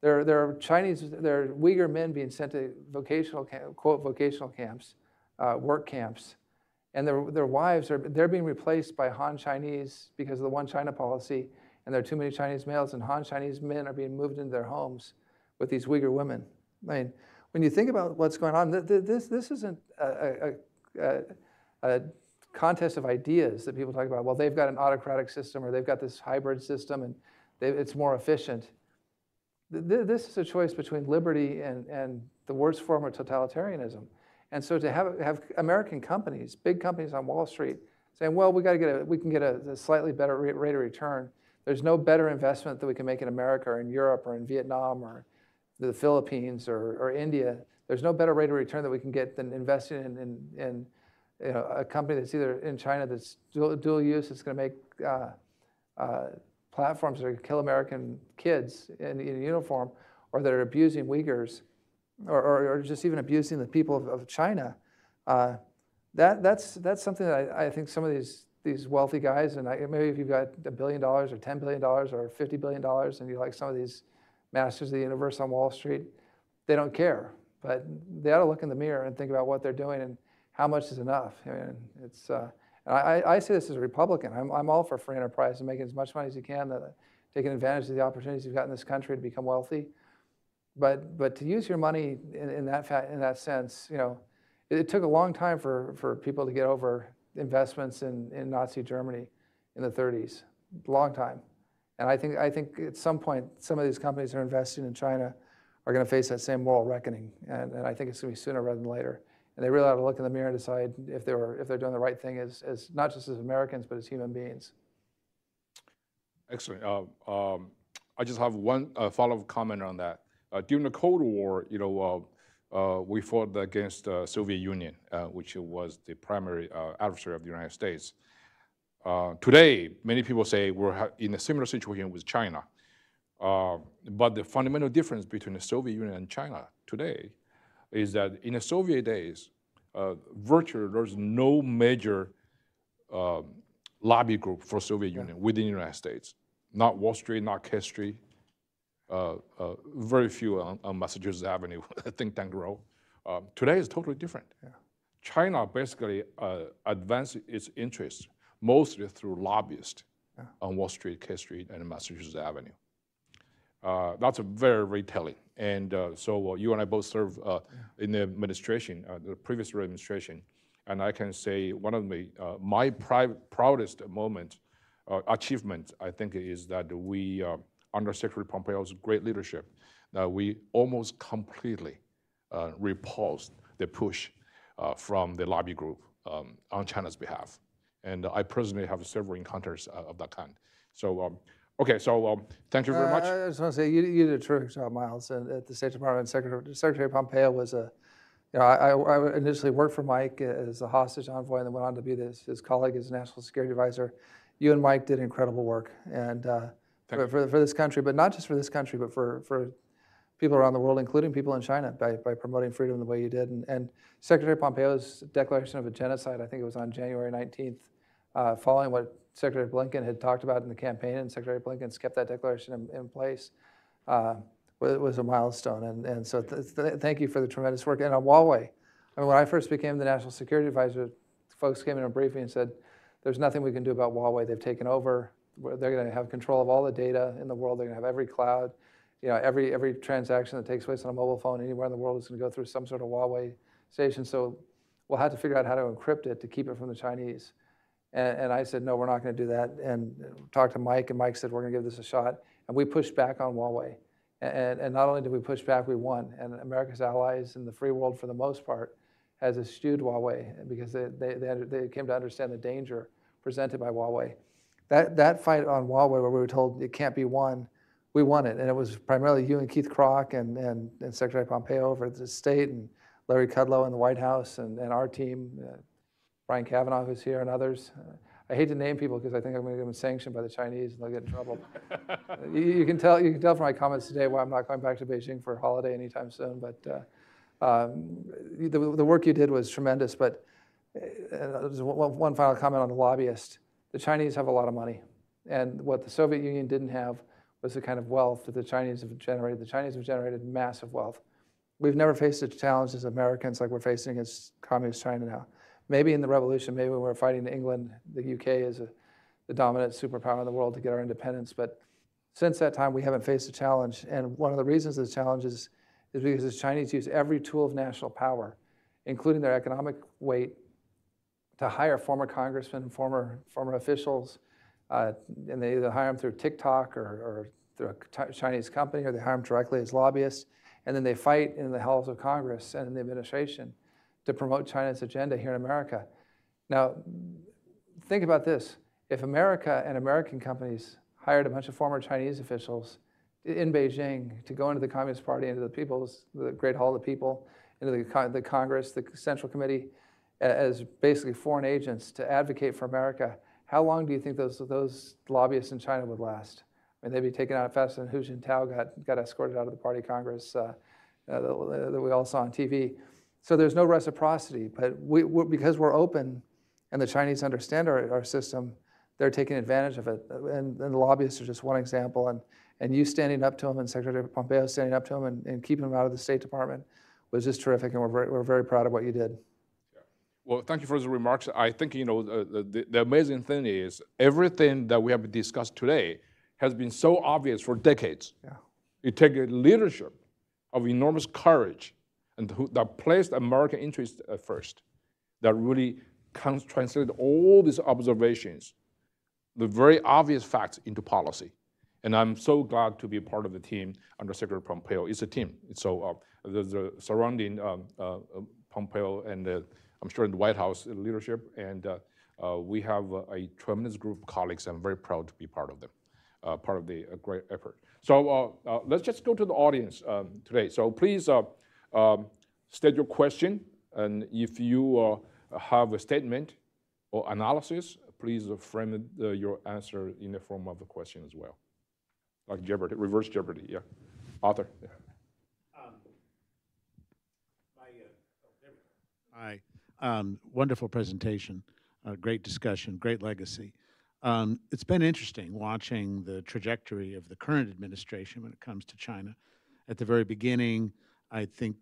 Speaker 2: There, there are Chinese, there are Uyghur men being sent to vocational, quote, vocational camps, uh, work camps, and their, their wives are they're being replaced by Han Chinese because of the one China policy, and there are too many Chinese males, and Han Chinese men are being moved into their homes with these Uyghur women. I mean, when you think about what's going on, this, this isn't a, a, a, a contest of ideas that people talk about. Well, they've got an autocratic system or they've got this hybrid system and they, it's more efficient. This is a choice between liberty and, and the worst form of totalitarianism. And so to have, have American companies, big companies on Wall Street, saying, well, we, got to get a, we can get a, a slightly better rate of return there's no better investment that we can make in America or in Europe or in Vietnam or the Philippines or, or India. There's no better rate of return that we can get than investing in, in, in you know, a company that's either in China that's dual, dual use, it's going to make uh, uh, platforms that are kill American kids in, in uniform, or that are abusing Uyghurs, or, or, or just even abusing the people of, of China. Uh, that, that's, that's something that I, I, think some of these these wealthy guys, and I, maybe if you've got a billion dollars or $10 billion or $50 billion, and you like some of these masters of the universe on Wall Street, they don't care. But they ought to look in the mirror and think about what they're doing and how much is enough. I mean, it's, uh, and I, I say this as a Republican. I'm, I'm all for free enterprise and making as much money as you can taking advantage of the opportunities you've got in this country to become wealthy. But, but to use your money in, in that, fa- in that sense, you know, it, it took a long time for, for people to get over investments in, in Nazi Germany in the 30s, long time. And I think, I think at some point, some of these companies that are investing in China are going to face that same moral reckoning. And, and I think it's going to be sooner rather than later. And they really ought to look in the mirror and decide if they're, if they're doing the right thing as, as not just as Americans, but as human beings.
Speaker 1: Excellent. Uh, um, I just have one uh, follow-up comment on that. Uh, during the Cold War, you know, uh, uh, we fought against the Soviet Union, uh, which was the primary uh, adversary of the United States. Uh, today, many people say we're in a similar situation with China. Uh, but the fundamental difference between the Soviet Union and China today is that in the Soviet days, uh, virtually there's no major um, lobby group for Soviet Union within the United States. Not Wall Street, not K Street, uh, uh, very few on, on Massachusetts Avenue, think tank row. Um, today is totally different. China basically uh, advanced its interests mostly through lobbyists on Wall Street, K Street, and Massachusetts Avenue. Uh, that's a very, very telling. And uh, so uh, you and I both served uh, in the administration, uh, the previous administration, and I can say one of the, uh, my proudest moment, uh, achievement, I think, is that we, uh, under Secretary Pompeo's great leadership, that we almost completely uh, repulsed the push uh, from the lobby group um, on China's behalf. And I personally have several encounters uh, of that kind. So, um, okay, so um, thank you very much.
Speaker 2: Uh, I just want to say you, you did a terrific job, Miles, and at the State Department. Secretary, Secretary Pompeo was a, you know, I, I initially worked for Mike as a hostage envoy, and then went on to be this, his colleague as national security advisor. You and Mike did incredible work, and uh, for, for, for this country, but not just for this country, but for for people around the world, including people in China, by, by promoting freedom the way you did. And, and Secretary Pompeo's declaration of a genocide, I think it was on January 19th, uh, following what Secretary Blinken had talked about in the campaign, and Secretary Blinken's kept that declaration in, in place, uh, was, a milestone. And, and so th- th- thank you for the tremendous work. And on Huawei, I mean, when I first became the National Security Advisor, folks came in a briefing and said, there's nothing we can do about Huawei. They've taken over. They're going to have control of all the data in the world. They're going to have every cloud you know, every, every transaction that takes place on a mobile phone anywhere in the world is going to go through some sort of Huawei station. So we'll have to figure out how to encrypt it to keep it from the Chinese. And, and I said, no, we're not going to do that. And talked to Mike, and Mike said, we're going to give this a shot. And we pushed back on Huawei. And, and not only did we push back, we won. And America's allies in the free world, for the most part, has eschewed Huawei because they, they, they, they came to understand the danger presented by Huawei. That, that fight on Huawei, where we were told it can't be won, we won it. And it was primarily you and Keith Krach and, and, and Secretary Pompeo over at the state and Larry Kudlow in the White House and, and our team, uh, Brian Cavanaugh who's here and others. Uh, I hate to name people because I think I'm going to get them sanctioned by the Chinese and they'll get in trouble. you, you, can tell, you can tell from my comments today why I'm not going back to Beijing for a holiday anytime soon. But uh, um, the, the work you did was tremendous. But uh, one, one final comment on the lobbyist. The Chinese have a lot of money. And what the Soviet Union didn't have was the kind of wealth that the Chinese have generated. The Chinese have generated massive wealth. We've never faced a challenge as Americans like we're facing against communist China now. Maybe in the revolution, maybe when we were fighting England, the UK is a, the dominant superpower in the world to get our independence. But since that time, we haven't faced a challenge. And one of the reasons the challenge is, is because the Chinese use every tool of national power, including their economic weight, to hire former congressmen, former, former officials, uh, and they either hire them through TikTok or, or through a Chinese company, or they hire them directly as lobbyists, and then they fight in the halls of Congress and in the administration to promote China's agenda here in America. Now, think about this. If America and American companies hired a bunch of former Chinese officials in Beijing to go into the Communist Party, into the people's, the Great Hall of the People, into the, the Congress, the Central Committee, as basically foreign agents to advocate for America, how long do you think those, those lobbyists in China would last? I mean, they'd be taken out faster than Hu Jintao got, got escorted out of the party Congress uh, uh, that, that, we all saw on TV. So there's no reciprocity, but we, we're, because we're open and the Chinese understand our, our system, they're taking advantage of it. And, and, the lobbyists are just one example. And, and you standing up to them and Secretary Pompeo standing up to them and, and keeping them out of the State Department was just terrific. And we're very, we're very proud of what you did.
Speaker 1: Well, thank you for the remarks. I think, you know, the, the, the, amazing thing is everything that we have discussed today has been so obvious for decades.
Speaker 2: Yeah.
Speaker 1: It takes a leadership of enormous courage and who, that placed American interest at first, that really trans- translated all these observations, the very obvious facts into policy. And I'm so glad to be part of the team under Secretary Pompeo. It's a team. So uh, the, the surrounding um, uh, Pompeo and uh, I'm sure in the White House leadership, and uh, uh, we have a tremendous group of colleagues. I'm very proud to be part of them, uh, part of the great effort. So let's just go to the audience um, today. So please um, state your question, and if you have a statement or analysis, please frame your answer in the form of a question as well like Jeopardy, reverse Jeopardy, yeah. Arthur. Yeah. Um,
Speaker 3: Hi. Um, wonderful presentation, uh, great discussion, great legacy. Um, it's been interesting watching the trajectory of the current administration when it comes to China. At the very beginning, I think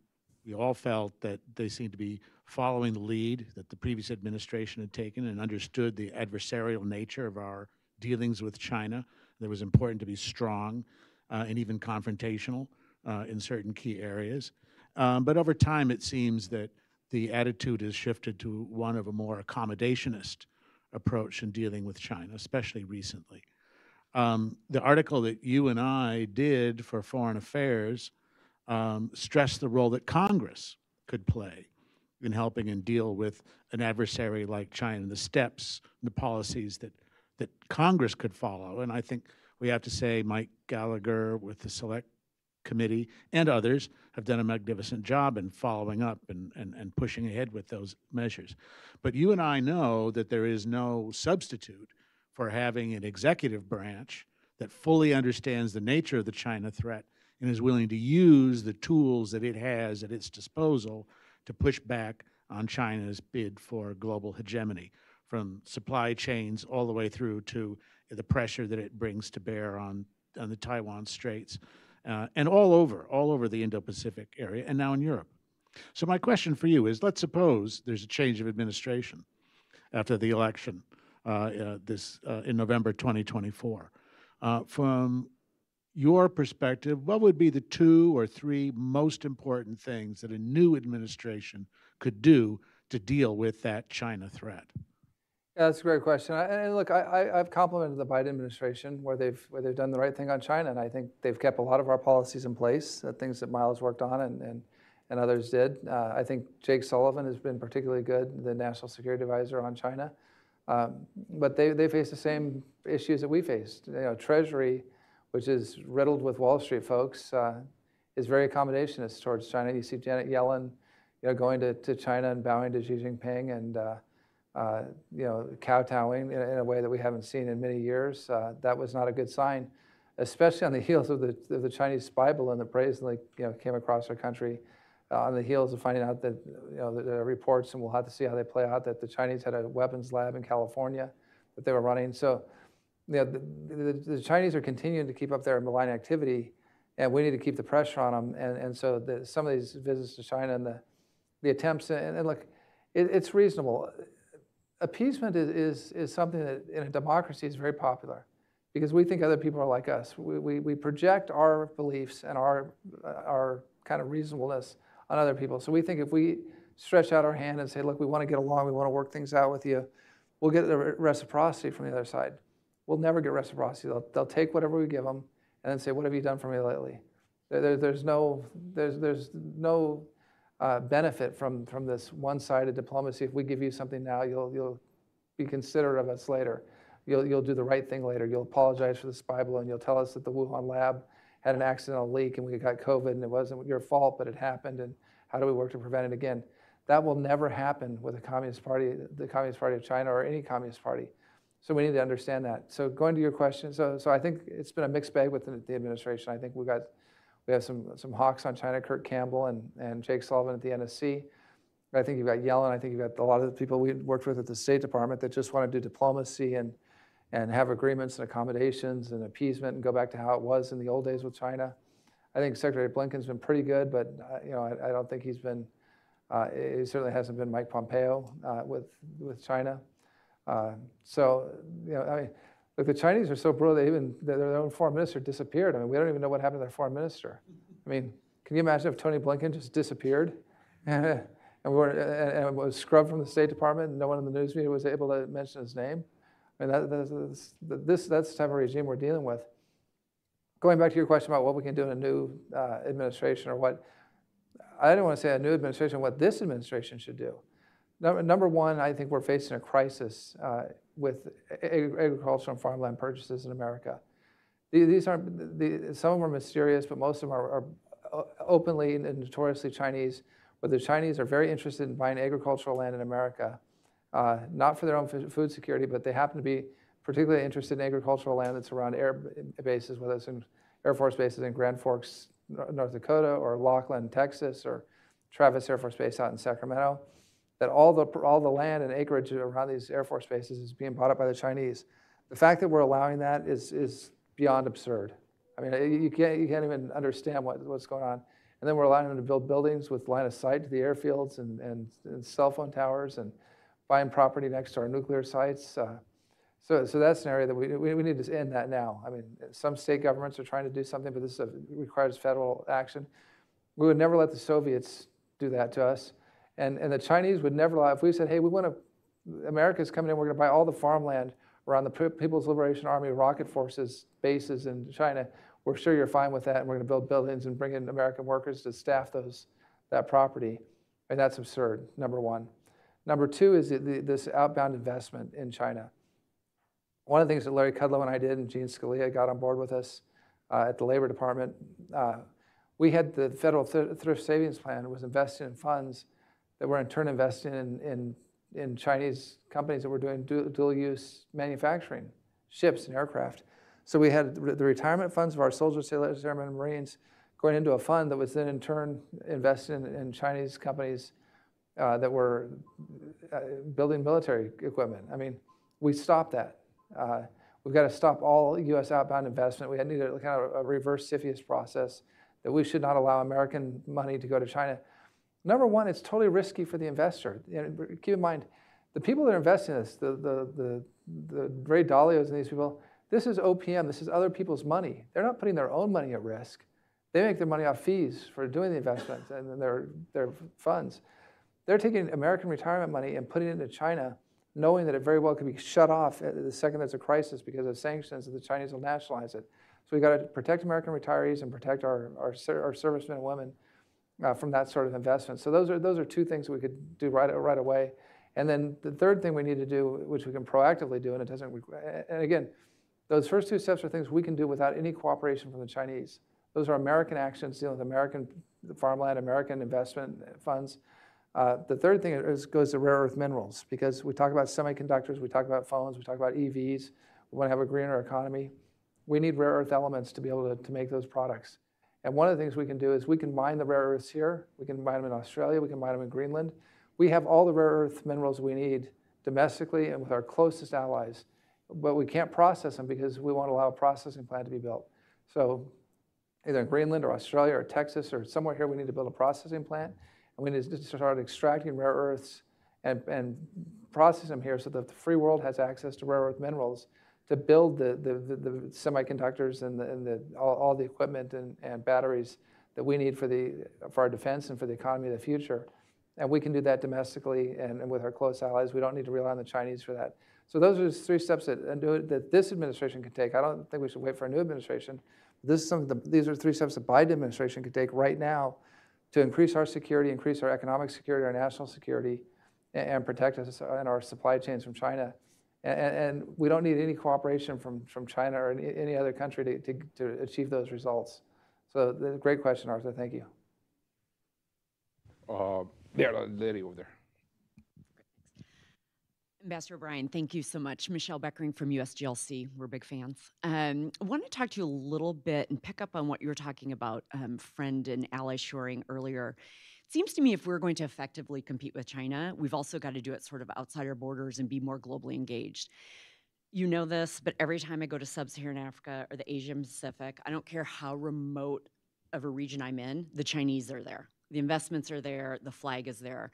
Speaker 3: we all felt that they seemed to be following the lead that the previous administration had taken and understood the adversarial nature of our dealings with China that was important to be strong uh, and even confrontational uh, in certain key areas. Um, but over time, it seems that the attitude has shifted to one of a more accommodationist approach in dealing with China, especially recently. Um, the article that you and I did for Foreign Affairs um, stressed the role that Congress could play in helping and deal with an adversary like China, and the steps, the policies that that Congress could follow. And I think we have to say Mike Gallagher with the Select Committee and others have done a magnificent job in following up and, and, and pushing ahead with those measures. But you and I know that there is no substitute for having an executive branch that fully understands the nature of the China threat and is willing to use the tools that it has at its disposal to push back on China's bid for global hegemony from supply chains all the way through to the pressure that it brings to bear on, on the Taiwan Straits, uh, and all over, all over the Indo-Pacific area, and now in Europe. So my question for you is, let's suppose there's a change of administration after the election uh, uh, this uh, in November 2024. Uh, from your perspective, what would be the two or three most important things that a new administration could do to deal with that China threat?
Speaker 2: Yeah, that's a great question. And look, I, have complimented the Biden administration where they've where they've done the right thing on China, and I think they've kept a lot of our policies in place, uh, things that Miles worked on and and, and others did. Uh, I think Jake Sullivan has been particularly good, the national security advisor on China. Um, but they they face the same issues that we faced. You know, Treasury, which is riddled with Wall Street folks, uh, is very accommodationist towards China. You see Janet Yellen, you know, going to, to China and bowing to Xi Jinping and uh, uh, you know, kowtowing in, in, a way that we haven't seen in many years. Uh, that was not a good sign, especially on the heels of the, of the Chinese spy balloon that brazenly you know, came across our country uh, on the heels of finding out that, you know, the, the, reports, and we'll have to see how they play out, that the Chinese had a weapons lab in California that they were running. So, you know, the, the, the Chinese are continuing to keep up their malign activity, and we need to keep the pressure on them. And, and so the, some of these visits to China and the, the attempts, and, and look, it, it's reasonable appeasement is, is, is something that in a democracy is very popular because we think other people are like us. We, we, we project our beliefs and our, uh, our kind of reasonableness on other people. So we think if we stretch out our hand and say, look, we want to get along, we want to work things out with you, we'll get the reciprocity from the other side. We'll never get reciprocity. They'll, they'll take whatever we give them and then say, what have you done for me lately? There, there's, no, there's, there's no uh, benefit from, from this one-sided diplomacy. If we give you something now, you'll, you'll be considerate of us later. You'll, you'll do the right thing later. You'll apologize for the spy balloon. You'll tell us that the Wuhan lab had an accidental leak and we got COVID and it wasn't your fault, but it happened. And how do we work to prevent it again? That will never happen with the Communist Party, the Communist Party of China, or any Communist Party. So we need to understand that. So going to your question, so, so I think it's been a mixed bag with the, the administration. I think we got we have some, some hawks on China, Kurt Campbell and, and Jake Sullivan at the NSC. I think you've got Yellen. I think you've got a lot of the people we worked with at the State Department that just want to do diplomacy and, and have agreements and accommodations and appeasement and go back to how it was in the old days with China. I think Secretary Blinken's been pretty good, but uh, you know I, I, don't think he's been. Uh, he certainly hasn't been Mike Pompeo uh, with with China. Uh, so you know, I mean, Look, the Chinese are so brutal, they even, their own foreign minister disappeared. I mean, we don't even know what happened to their foreign minister. I mean, can you imagine if Tony Blinken just disappeared? and, we were, and, was scrubbed from the State Department and no one in the news media was able to mention his name? I mean, that, that's, this, that's the type of regime we're dealing with. Going back to your question about what we can do in a new uh, administration or what, I don't want to say a new administration, what this administration should do. Number, number one, I think we're facing a crisis uh, with agricultural and farmland purchases in America. These aren't, some of them are mysterious, but most of them are, are uh, openly and notoriously Chinese, where the Chinese are very interested in buying agricultural land in America, uh, not for their own food security, but they happen to be particularly interested in agricultural land that's around air bases, whether it's in Air Force bases in Grand Forks, North Dakota, or Laughlin, Texas, or Travis Air Force Base out in Sacramento, that all the, all the land and acreage around these Air Force bases is being bought up by the Chinese. The fact that we're allowing that is, is beyond absurd. I mean, you can't, you can't even understand what, what's going on. And then we're allowing them to build buildings with line of sight to the airfields and, and, and cell phone towers and buying property next to our nuclear sites. Uh, so, so that's an area that we, we, we, need to end that now. I mean, some state governments are trying to do something, but this a, requires federal action. We would never let the Soviets do that to us. And, and the Chinese would never allow, if we said, hey, we want to, America's coming in, we're going to buy all the farmland around the People's Liberation Army rocket forces bases in China, we're sure you're fine with that, and we're going to build buildings and bring in American workers to staff those, that property. And that's absurd, number one. Number two is the, the, this outbound investment in China. One of the things that Larry Kudlow and I did, and Gene Scalia got on board with us uh, at the Labor Department, uh, we had the federal thrift savings plan was investing in funds that were in turn investing in, in, in Chinese companies that were doing dual use manufacturing, ships and aircraft. So we had the retirement funds of our soldiers, sailors, airmen, and Marines going into a fund that was then in turn invested in, in Chinese companies uh, that were uh, building military equipment. I mean, we stopped that. Uh, we've got to stop all U.S. outbound investment. We need a kind of a reverse CFIUS process that we should not allow American money to go to China. Number one, it's totally risky for the investor. keep in mind, the people that are investing in this, the, the, the, the Ray Dalios and these people, this is OPM, this is other people's money. They're not putting their own money at risk. They make their money off fees for doing the investments and their, their funds. They're taking American retirement money and putting it into China, knowing that it very well could be shut off the second there's a crisis because of sanctions, that the Chinese will nationalize it. So we've got to protect American retirees and protect our, our, our servicemen and women uh, from that sort of investment. So those are, those are two things we could do right, right away. And then the third thing we need to do, which we can proactively do, and it doesn't, and again, those first two steps are things we can do without any cooperation from the Chinese. Those are American actions dealing with American farmland, American investment funds. Uh, the third thing is, goes to rare earth minerals because we talk about semiconductors, we talk about phones, we talk about EVs. We want to have a greener economy. We need rare earth elements to be able to, to make those products. And one of the things we can do is we can mine the rare earths here. We can mine them in Australia. We can mine them in Greenland. We have all the rare earth minerals we need domestically and with our closest allies. But we can't process them because we won't allow a processing plant to be built. So either in Greenland or Australia or Texas or somewhere here, we need to build a processing plant. And we need to start extracting rare earths and, and process them here so that the free world has access to rare earth minerals to build the, the, the, the semiconductors and, the, and the, all, all, the equipment and, and batteries that we need for, the, for our defense and for the economy of the future. And we can do that domestically and, and with our close allies. We don't need to rely on the Chinese for that. So those are three steps that, that this administration can take. I don't think we should wait for a new administration. This is something that, these are three steps the Biden administration can take right now to increase our security, increase our economic security, our national security, and, and protect us and our supply chains from China. And, and, we don't need any cooperation from, from China or any, any other country to, to, to achieve those results. So great question, Arthur. Thank you.
Speaker 1: Uh, there, lady over there.
Speaker 4: Ambassador Bryan, thank you so much. Michelle Bekkering from USGLC. We're big fans. Um, I want to talk to you a little bit and pick up on what you were talking about, um, friend and ally shoring earlier. It seems to me if we're going to effectively compete with China, we've also got to do it sort of outside our borders and be more globally engaged. You know this, but every time I go to sub Saharan Africa or the Asian Pacific, I don't care how remote of a region I'm in, the Chinese are there. The investments are there, the flag is there.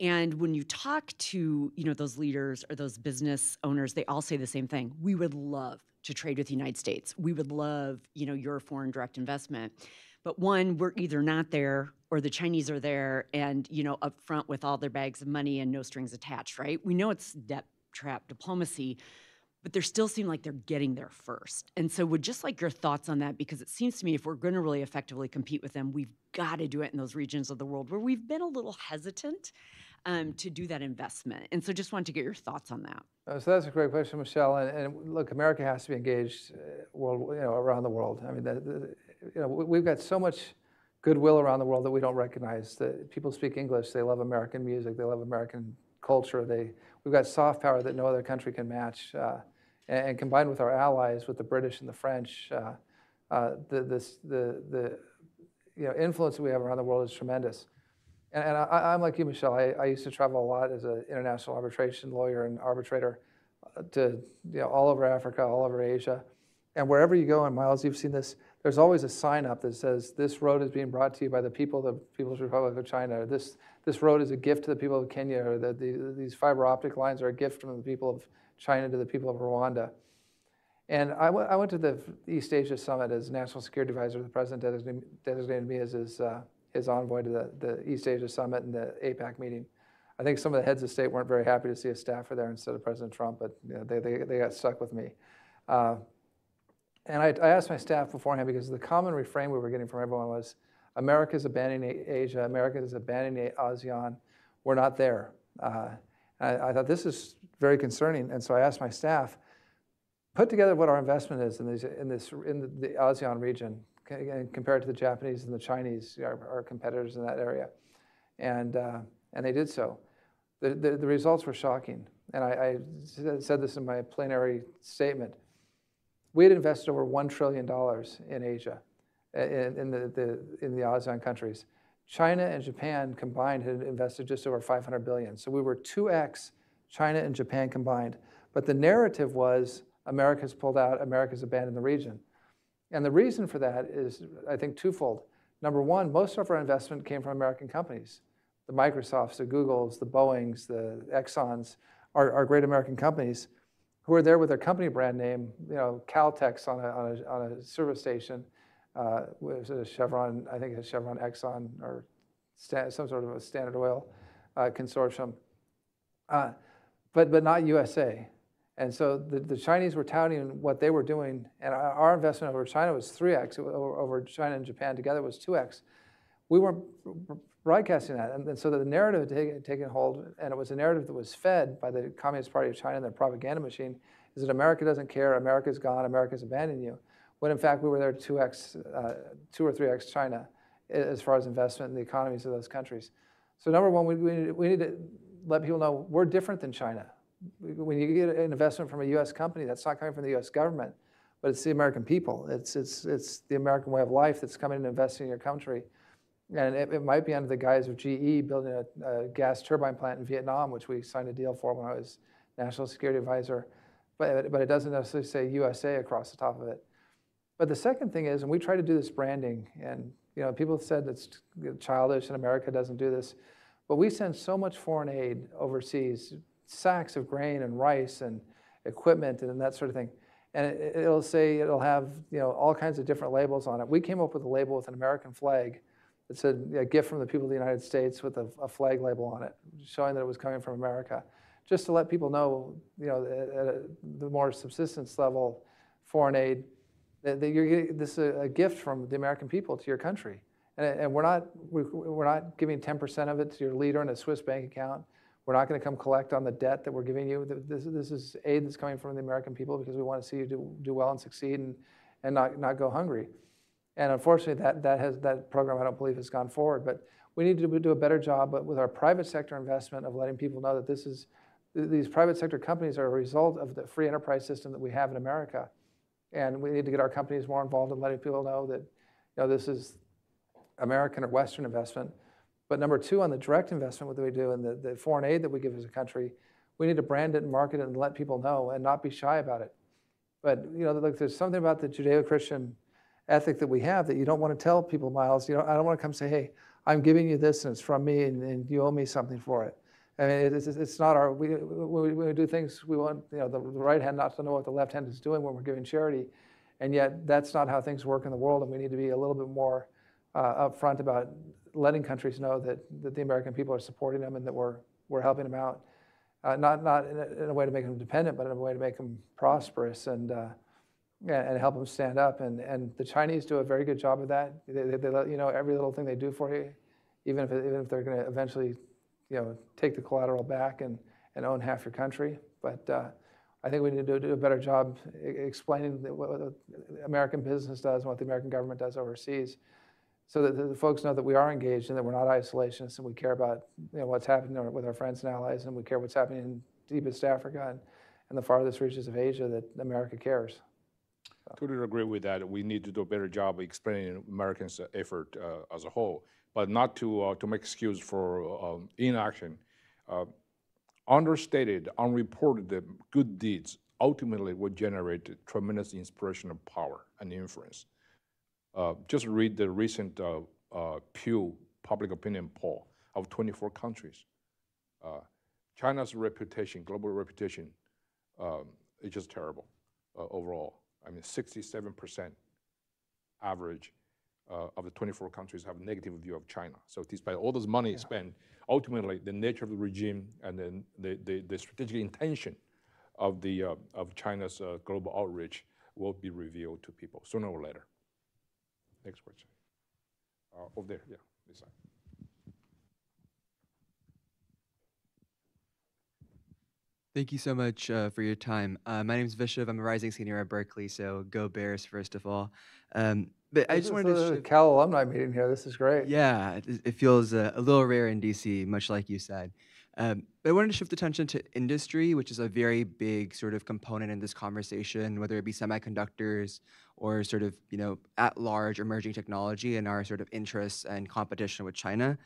Speaker 4: And when you talk to, you know, those leaders or those business owners, they all say the same thing. We would love to trade with the United States. We would love, you know, your foreign direct investment. But one, we're either not there or the Chinese are there and, you know, up front with all their bags of money and no strings attached, right? We know it's debt trap diplomacy, but they still seem like they're getting there first. And so would just like your thoughts on that because it seems to me if we're going to really effectively compete with them, we've got to do it in those regions of the world where we've been a little hesitant um, to do that investment. And so just wanted to get your thoughts on that.
Speaker 2: Uh, So that's a great question, Michelle. And, and look, America has to be engaged uh, world, you know, around the world. I mean, the, the, you know, we- we've got so much goodwill around the world that we don't recognize. That people speak English, they love American music, they love American culture. They, we've got soft power that no other country can match. Uh, and, and combined with our allies, with the British and the French, uh, uh, the, this, the, the you know, influence that we have around the world is tremendous. And, and I, I'm like you, Michelle. I, I used to travel a lot as an international arbitration lawyer and arbitrator uh, to you know, all over Africa, all over Asia. And wherever you go, and Miles, you've seen this, there's always a sign up that says, This road is being brought to you by the people of the People's Republic of China, or this, this road is a gift to the people of Kenya, or that the, these fiber optic lines are a gift from the people of China to the people of Rwanda. And I went- to the East Asia Summit as National Security Advisor. The President designated, designated me as his, uh, his envoy to the, the East Asia Summit and the APAC meeting. I think some of the heads of state weren't very happy to see a staffer there instead of President Trump, but you know, they, they, they got stuck with me. Uh, and I, I asked my staff beforehand because the common refrain we were getting from everyone was America's abandoning Asia, America is abandoning ASEAN, we're not there. Uh, I, I thought this is very concerning, and so I asked my staff, put together what our investment is in, these, in, this, in the, ASEAN region, and compare it to the Japanese and the Chinese, our, our competitors in that area. And, uh, and they did so. The, the, the results were shocking. And I, I said this in my plenary statement. We had invested over $1 trillion in Asia, uh, in, in, the, the, in the ASEAN countries. China and Japan combined had invested just over 500 billion. So we were 2x China and Japan combined. But the narrative was America's pulled out, America's abandoned the region. And the reason for that is, I think, twofold. Number one, most of our investment came from American companies. The Microsofts, the Googles, the Boeings, the Exxons are, are great American companies who are there with their company brand name, you know, Caltex on a, on a, on a service station, uh, a Chevron, I think it's Chevron Exxon or some sort of a Standard Oil uh, consortium, uh, but, but not USA. And so the, the Chinese were touting what they were doing, and our- investment over China was 3x, over, over China and Japan together was 2x. We weren't broadcasting that, and, and so the narrative had taken, taken hold, and it was a narrative that was fed by the Communist Party of China and their propaganda machine, is that America doesn't care, America's gone, America's abandoned you, when in fact we were there 2x, uh, 2 or 3x China as far as investment in the economies of those countries. So number one, we, we, need, we need to let people know we're different than China. When you get an investment from a U.S. company, that's not coming from the U.S. government, but it's the American people. It's, it's, it's the American way of life that's coming and investing in your country. And it, it might be under the guise of GE building a, a gas turbine plant in Vietnam, which we signed a deal for when I was national security advisor. But, but it doesn't necessarily say USA across the top of it. But the second thing is, and we try to do this branding, and you know, people said it's childish and America doesn't do this, but we send so much foreign aid overseas, sacks of grain and rice and equipment and that sort of thing. And it, it'll say it'll have you know all kinds of different labels on it. We came up with a label with an American flag that said a gift from the people of the United States with a, a flag label on it, showing that it was coming from America, just to let people know, you know, at, a, the more subsistence level, foreign aid, that, that you're getting, this is a, a gift from the American people to your country, and, and we're not we, we're not giving 10% of it to your leader in a Swiss bank account. We're not going to come collect on the debt that we're giving you. This, this is aid that's coming from the American people because we want to see you do, do well and succeed and, and not, not go hungry. And unfortunately, that, that, has, that program, I don't believe, has gone forward. But we need to do a better job with our private sector investment of letting people know that this is, these private sector companies are a result of the free enterprise system that we have in America. And we need to get our companies more involved in letting people know that you know, this is American or Western investment. But number two, on the direct investment, what do we do, and the, the foreign aid that we give as a country, we need to brand it and market it and let people know and not be shy about it. But you know, look, there's something about the Judeo-Christian ethic that we have that you don't want to tell people, Miles. You know, I don't want to come say, "Hey, I'm giving you this and it's from me, and, and you owe me something for it." I mean, it's, it's- not our, we, when we do things, we want, you know, the the right hand not to know what the left hand is doing when we're giving charity. And yet, that's not how things work in the world, and we need to be a little bit more uh, upfront about letting countries know that, that the American people are supporting them and that we're, we're helping them out. Uh, not not in a, in a way to make them dependent, but in a way to make them prosperous and, uh, and, help them stand up. And, and the Chinese do a very good job of that. They, they, they let you know every little thing they do for you, even if, even if they're going to eventually you know, take the collateral back and, and own half your country. But uh, I think we need to do a better job explaining what, American business does and what the American government does overseas, so that the, the folks know that we are engaged and that we're not isolationists and we care about you know, what's happening with our friends and allies and we care what's happening in deepest Africa and, and the farthest reaches of Asia that America cares.
Speaker 1: Totally agree with that. We need to do a better job explaining Americans' effort uh, as a whole, but not to, uh, to make excuse for um, inaction. Uh, Understated, unreported good deeds ultimately will generate tremendous inspirational power and influence. Uh, Just read the recent uh, uh, Pew Public Opinion poll of 24 countries. China's reputation, global reputation, um, is just terrible overall. I mean, 67% average uh, of the 24 countries have a negative view of China. So despite all this money spent, ultimately, the nature of the regime and then the, the, the strategic intention of, the, uh, of China's uh, global outreach will be revealed to people sooner or later. Next question. Uh, Over there, yeah, this side.
Speaker 5: Thank you so much uh, for your time. Uh, my name is Vishav. I'm a rising senior at Berkeley, so go Bears, first of all. Um, but I just wanted to. shift-
Speaker 2: Cal alumni meeting here. This is great.
Speaker 5: yeah, it, it feels uh, a little rare in DC, much like you said. Um, but I wanted to shift attention to industry, which is a very big sort of component in this conversation, whether it be semiconductors or sort of you know at large emerging technology and our sort of interests and competition with China.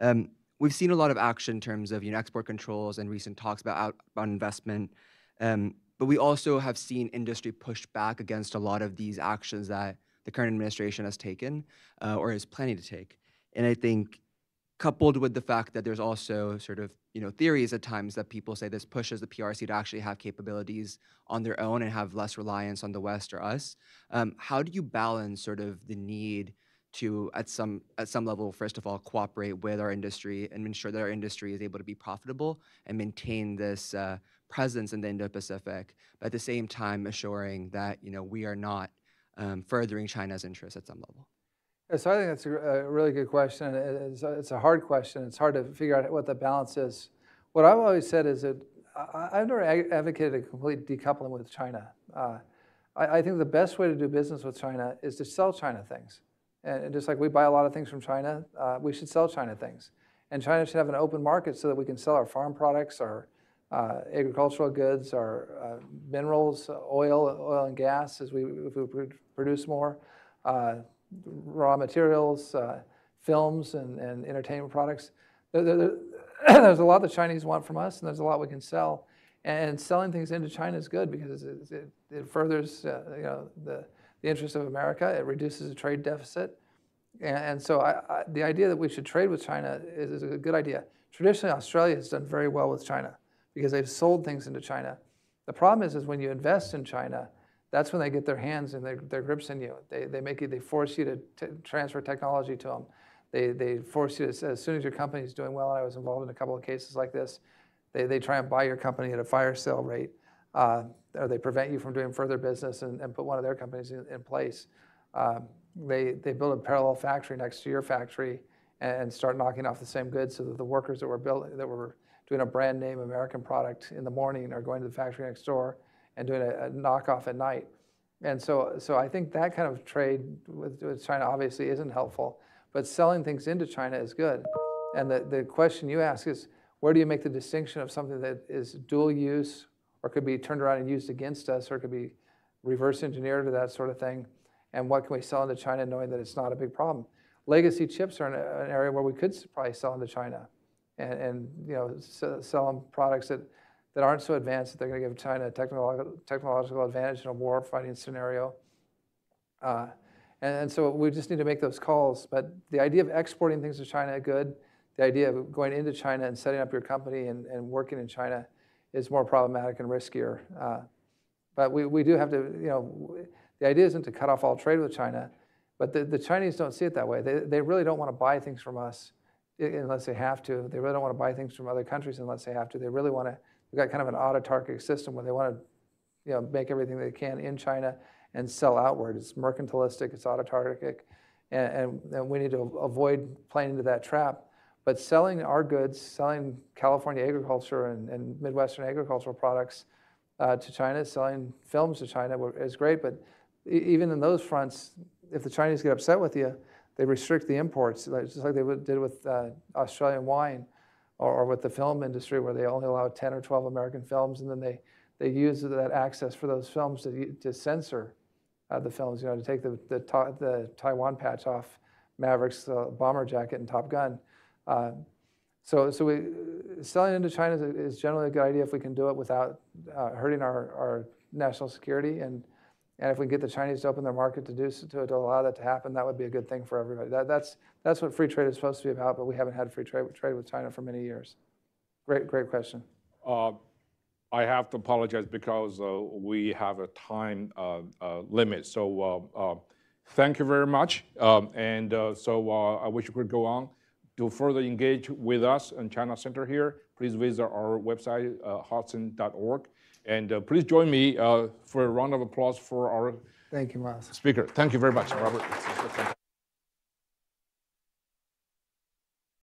Speaker 5: Um, we've seen a lot of action in terms of you know export controls and recent talks about outbound investment. Um, but we also have seen industry push back against a lot of these actions that the current administration has taken uh, or is planning to take. And I think coupled with the fact that there's also sort of you know theories at times that people say this pushes the PRC to actually have capabilities on their own and have less reliance on the West or us. Um, how do you balance sort of the need to at some at some level first of all cooperate with our industry and ensure that our industry is able to be profitable and maintain this uh, presence in the Indo-Pacific, but at the same time assuring that you know we are not um, furthering China's interests at some level.
Speaker 2: So I think that's a, a really good question. It's a, it's a hard question. It's hard to figure out what the balance is. What I've always said is that I, I've never advocated a complete decoupling with China. Uh, I, I think the best way to do business with China is to sell China things. And, just like we buy a lot of things from China, uh, we should sell China things. And China should have an open market so that we can sell our farm products, our uh, agricultural goods, our uh, minerals, oil, oil and gas, as we if we produce more, uh, raw materials, uh, films, and, and entertainment products. There- there- there's a lot the Chinese want from us, and there's a lot we can sell. And selling things into China is good because it, it, it furthers uh, you know the, the interest of America. It reduces the trade deficit. And, and so I, I, the idea that we should trade with China is, is a good idea. Traditionally, Australia has done very well with China because they've sold things into China. The problem is, is when you invest in China, that's when they get their hands and their, their grips in you. They, they make you, they force you to transfer technology to them. They, they force you to, as soon as your company is doing well, and I was involved in a couple of cases like this, they, they try and buy your company at a fire sale rate, uh, or they prevent you from doing further business and, and put one of their companies in, in place. Um, they, they build a parallel factory next to your factory and, and start knocking off the same goods so that the workers that were building, that were doing a brand name American product in the morning are going to the factory next door and doing a, a knockoff at night. And so, so I think that kind of trade with, with China obviously isn't helpful, but selling things into China is good. And the, the question you ask is, where do you make the distinction of something that is dual use or could be turned around and used against us or could be reverse engineered or that sort of thing? And what can we sell into China knowing that it's not a big problem? Legacy chips are an, area where we could probably sell into China and, and you know, sell them products that, that aren't so advanced that they're going to give China a technological, technological advantage in a war fighting scenario. Uh, and, and so we just need to make those calls. But the idea of exporting things to China, good. the idea of going into China and setting up your company and, and working in China is more problematic and riskier. Uh, but we, we do have to, you know, the idea isn't to cut off all trade with China, but the, the Chinese don't see it that way. They, they really don't want to buy things from us unless they have to. They really don't want to buy things from other countries unless they have to. They really want to, we've got kind of an autarkic system where they want to, you know, make everything they can in China and sell outward. It's mercantilistic, it's autarkic, and, and, and we need to avoid playing into that trap. But selling our goods, selling California agriculture and, and Midwestern agricultural products uh, to China, selling films to China is great. But even in those fronts, if the Chinese get upset with you, they restrict the imports, just like they would- did with uh, Australian wine or, or with the film industry, where they only allow 10 or 12 American films, and then they, they use that access for those films to, to censor uh, the films, you know, to take the, the, the Taiwan patch off Maverick's uh, bomber jacket and Top Gun. Uh, so, so we, selling into China is, is generally a good idea if we can do it without uh, hurting our, our national security. And, and if we get the Chinese to open their market to do to, to allow that to happen, that would be a good thing for everybody. That, that's, that's what free trade is supposed to be about, but we haven't had free trade, trade with China for many years. Great, great question.
Speaker 1: Uh, I have to apologize because uh, we have a time uh, uh, limit. So uh, thank you very much. Um, And so I wish you could go on. To further engage with us and China Center here, please visit our website, uh, hudson.org. And uh, please join me uh, for a round of applause for our
Speaker 2: Thank you, Miles.
Speaker 1: speaker. Thank you very much, Robert.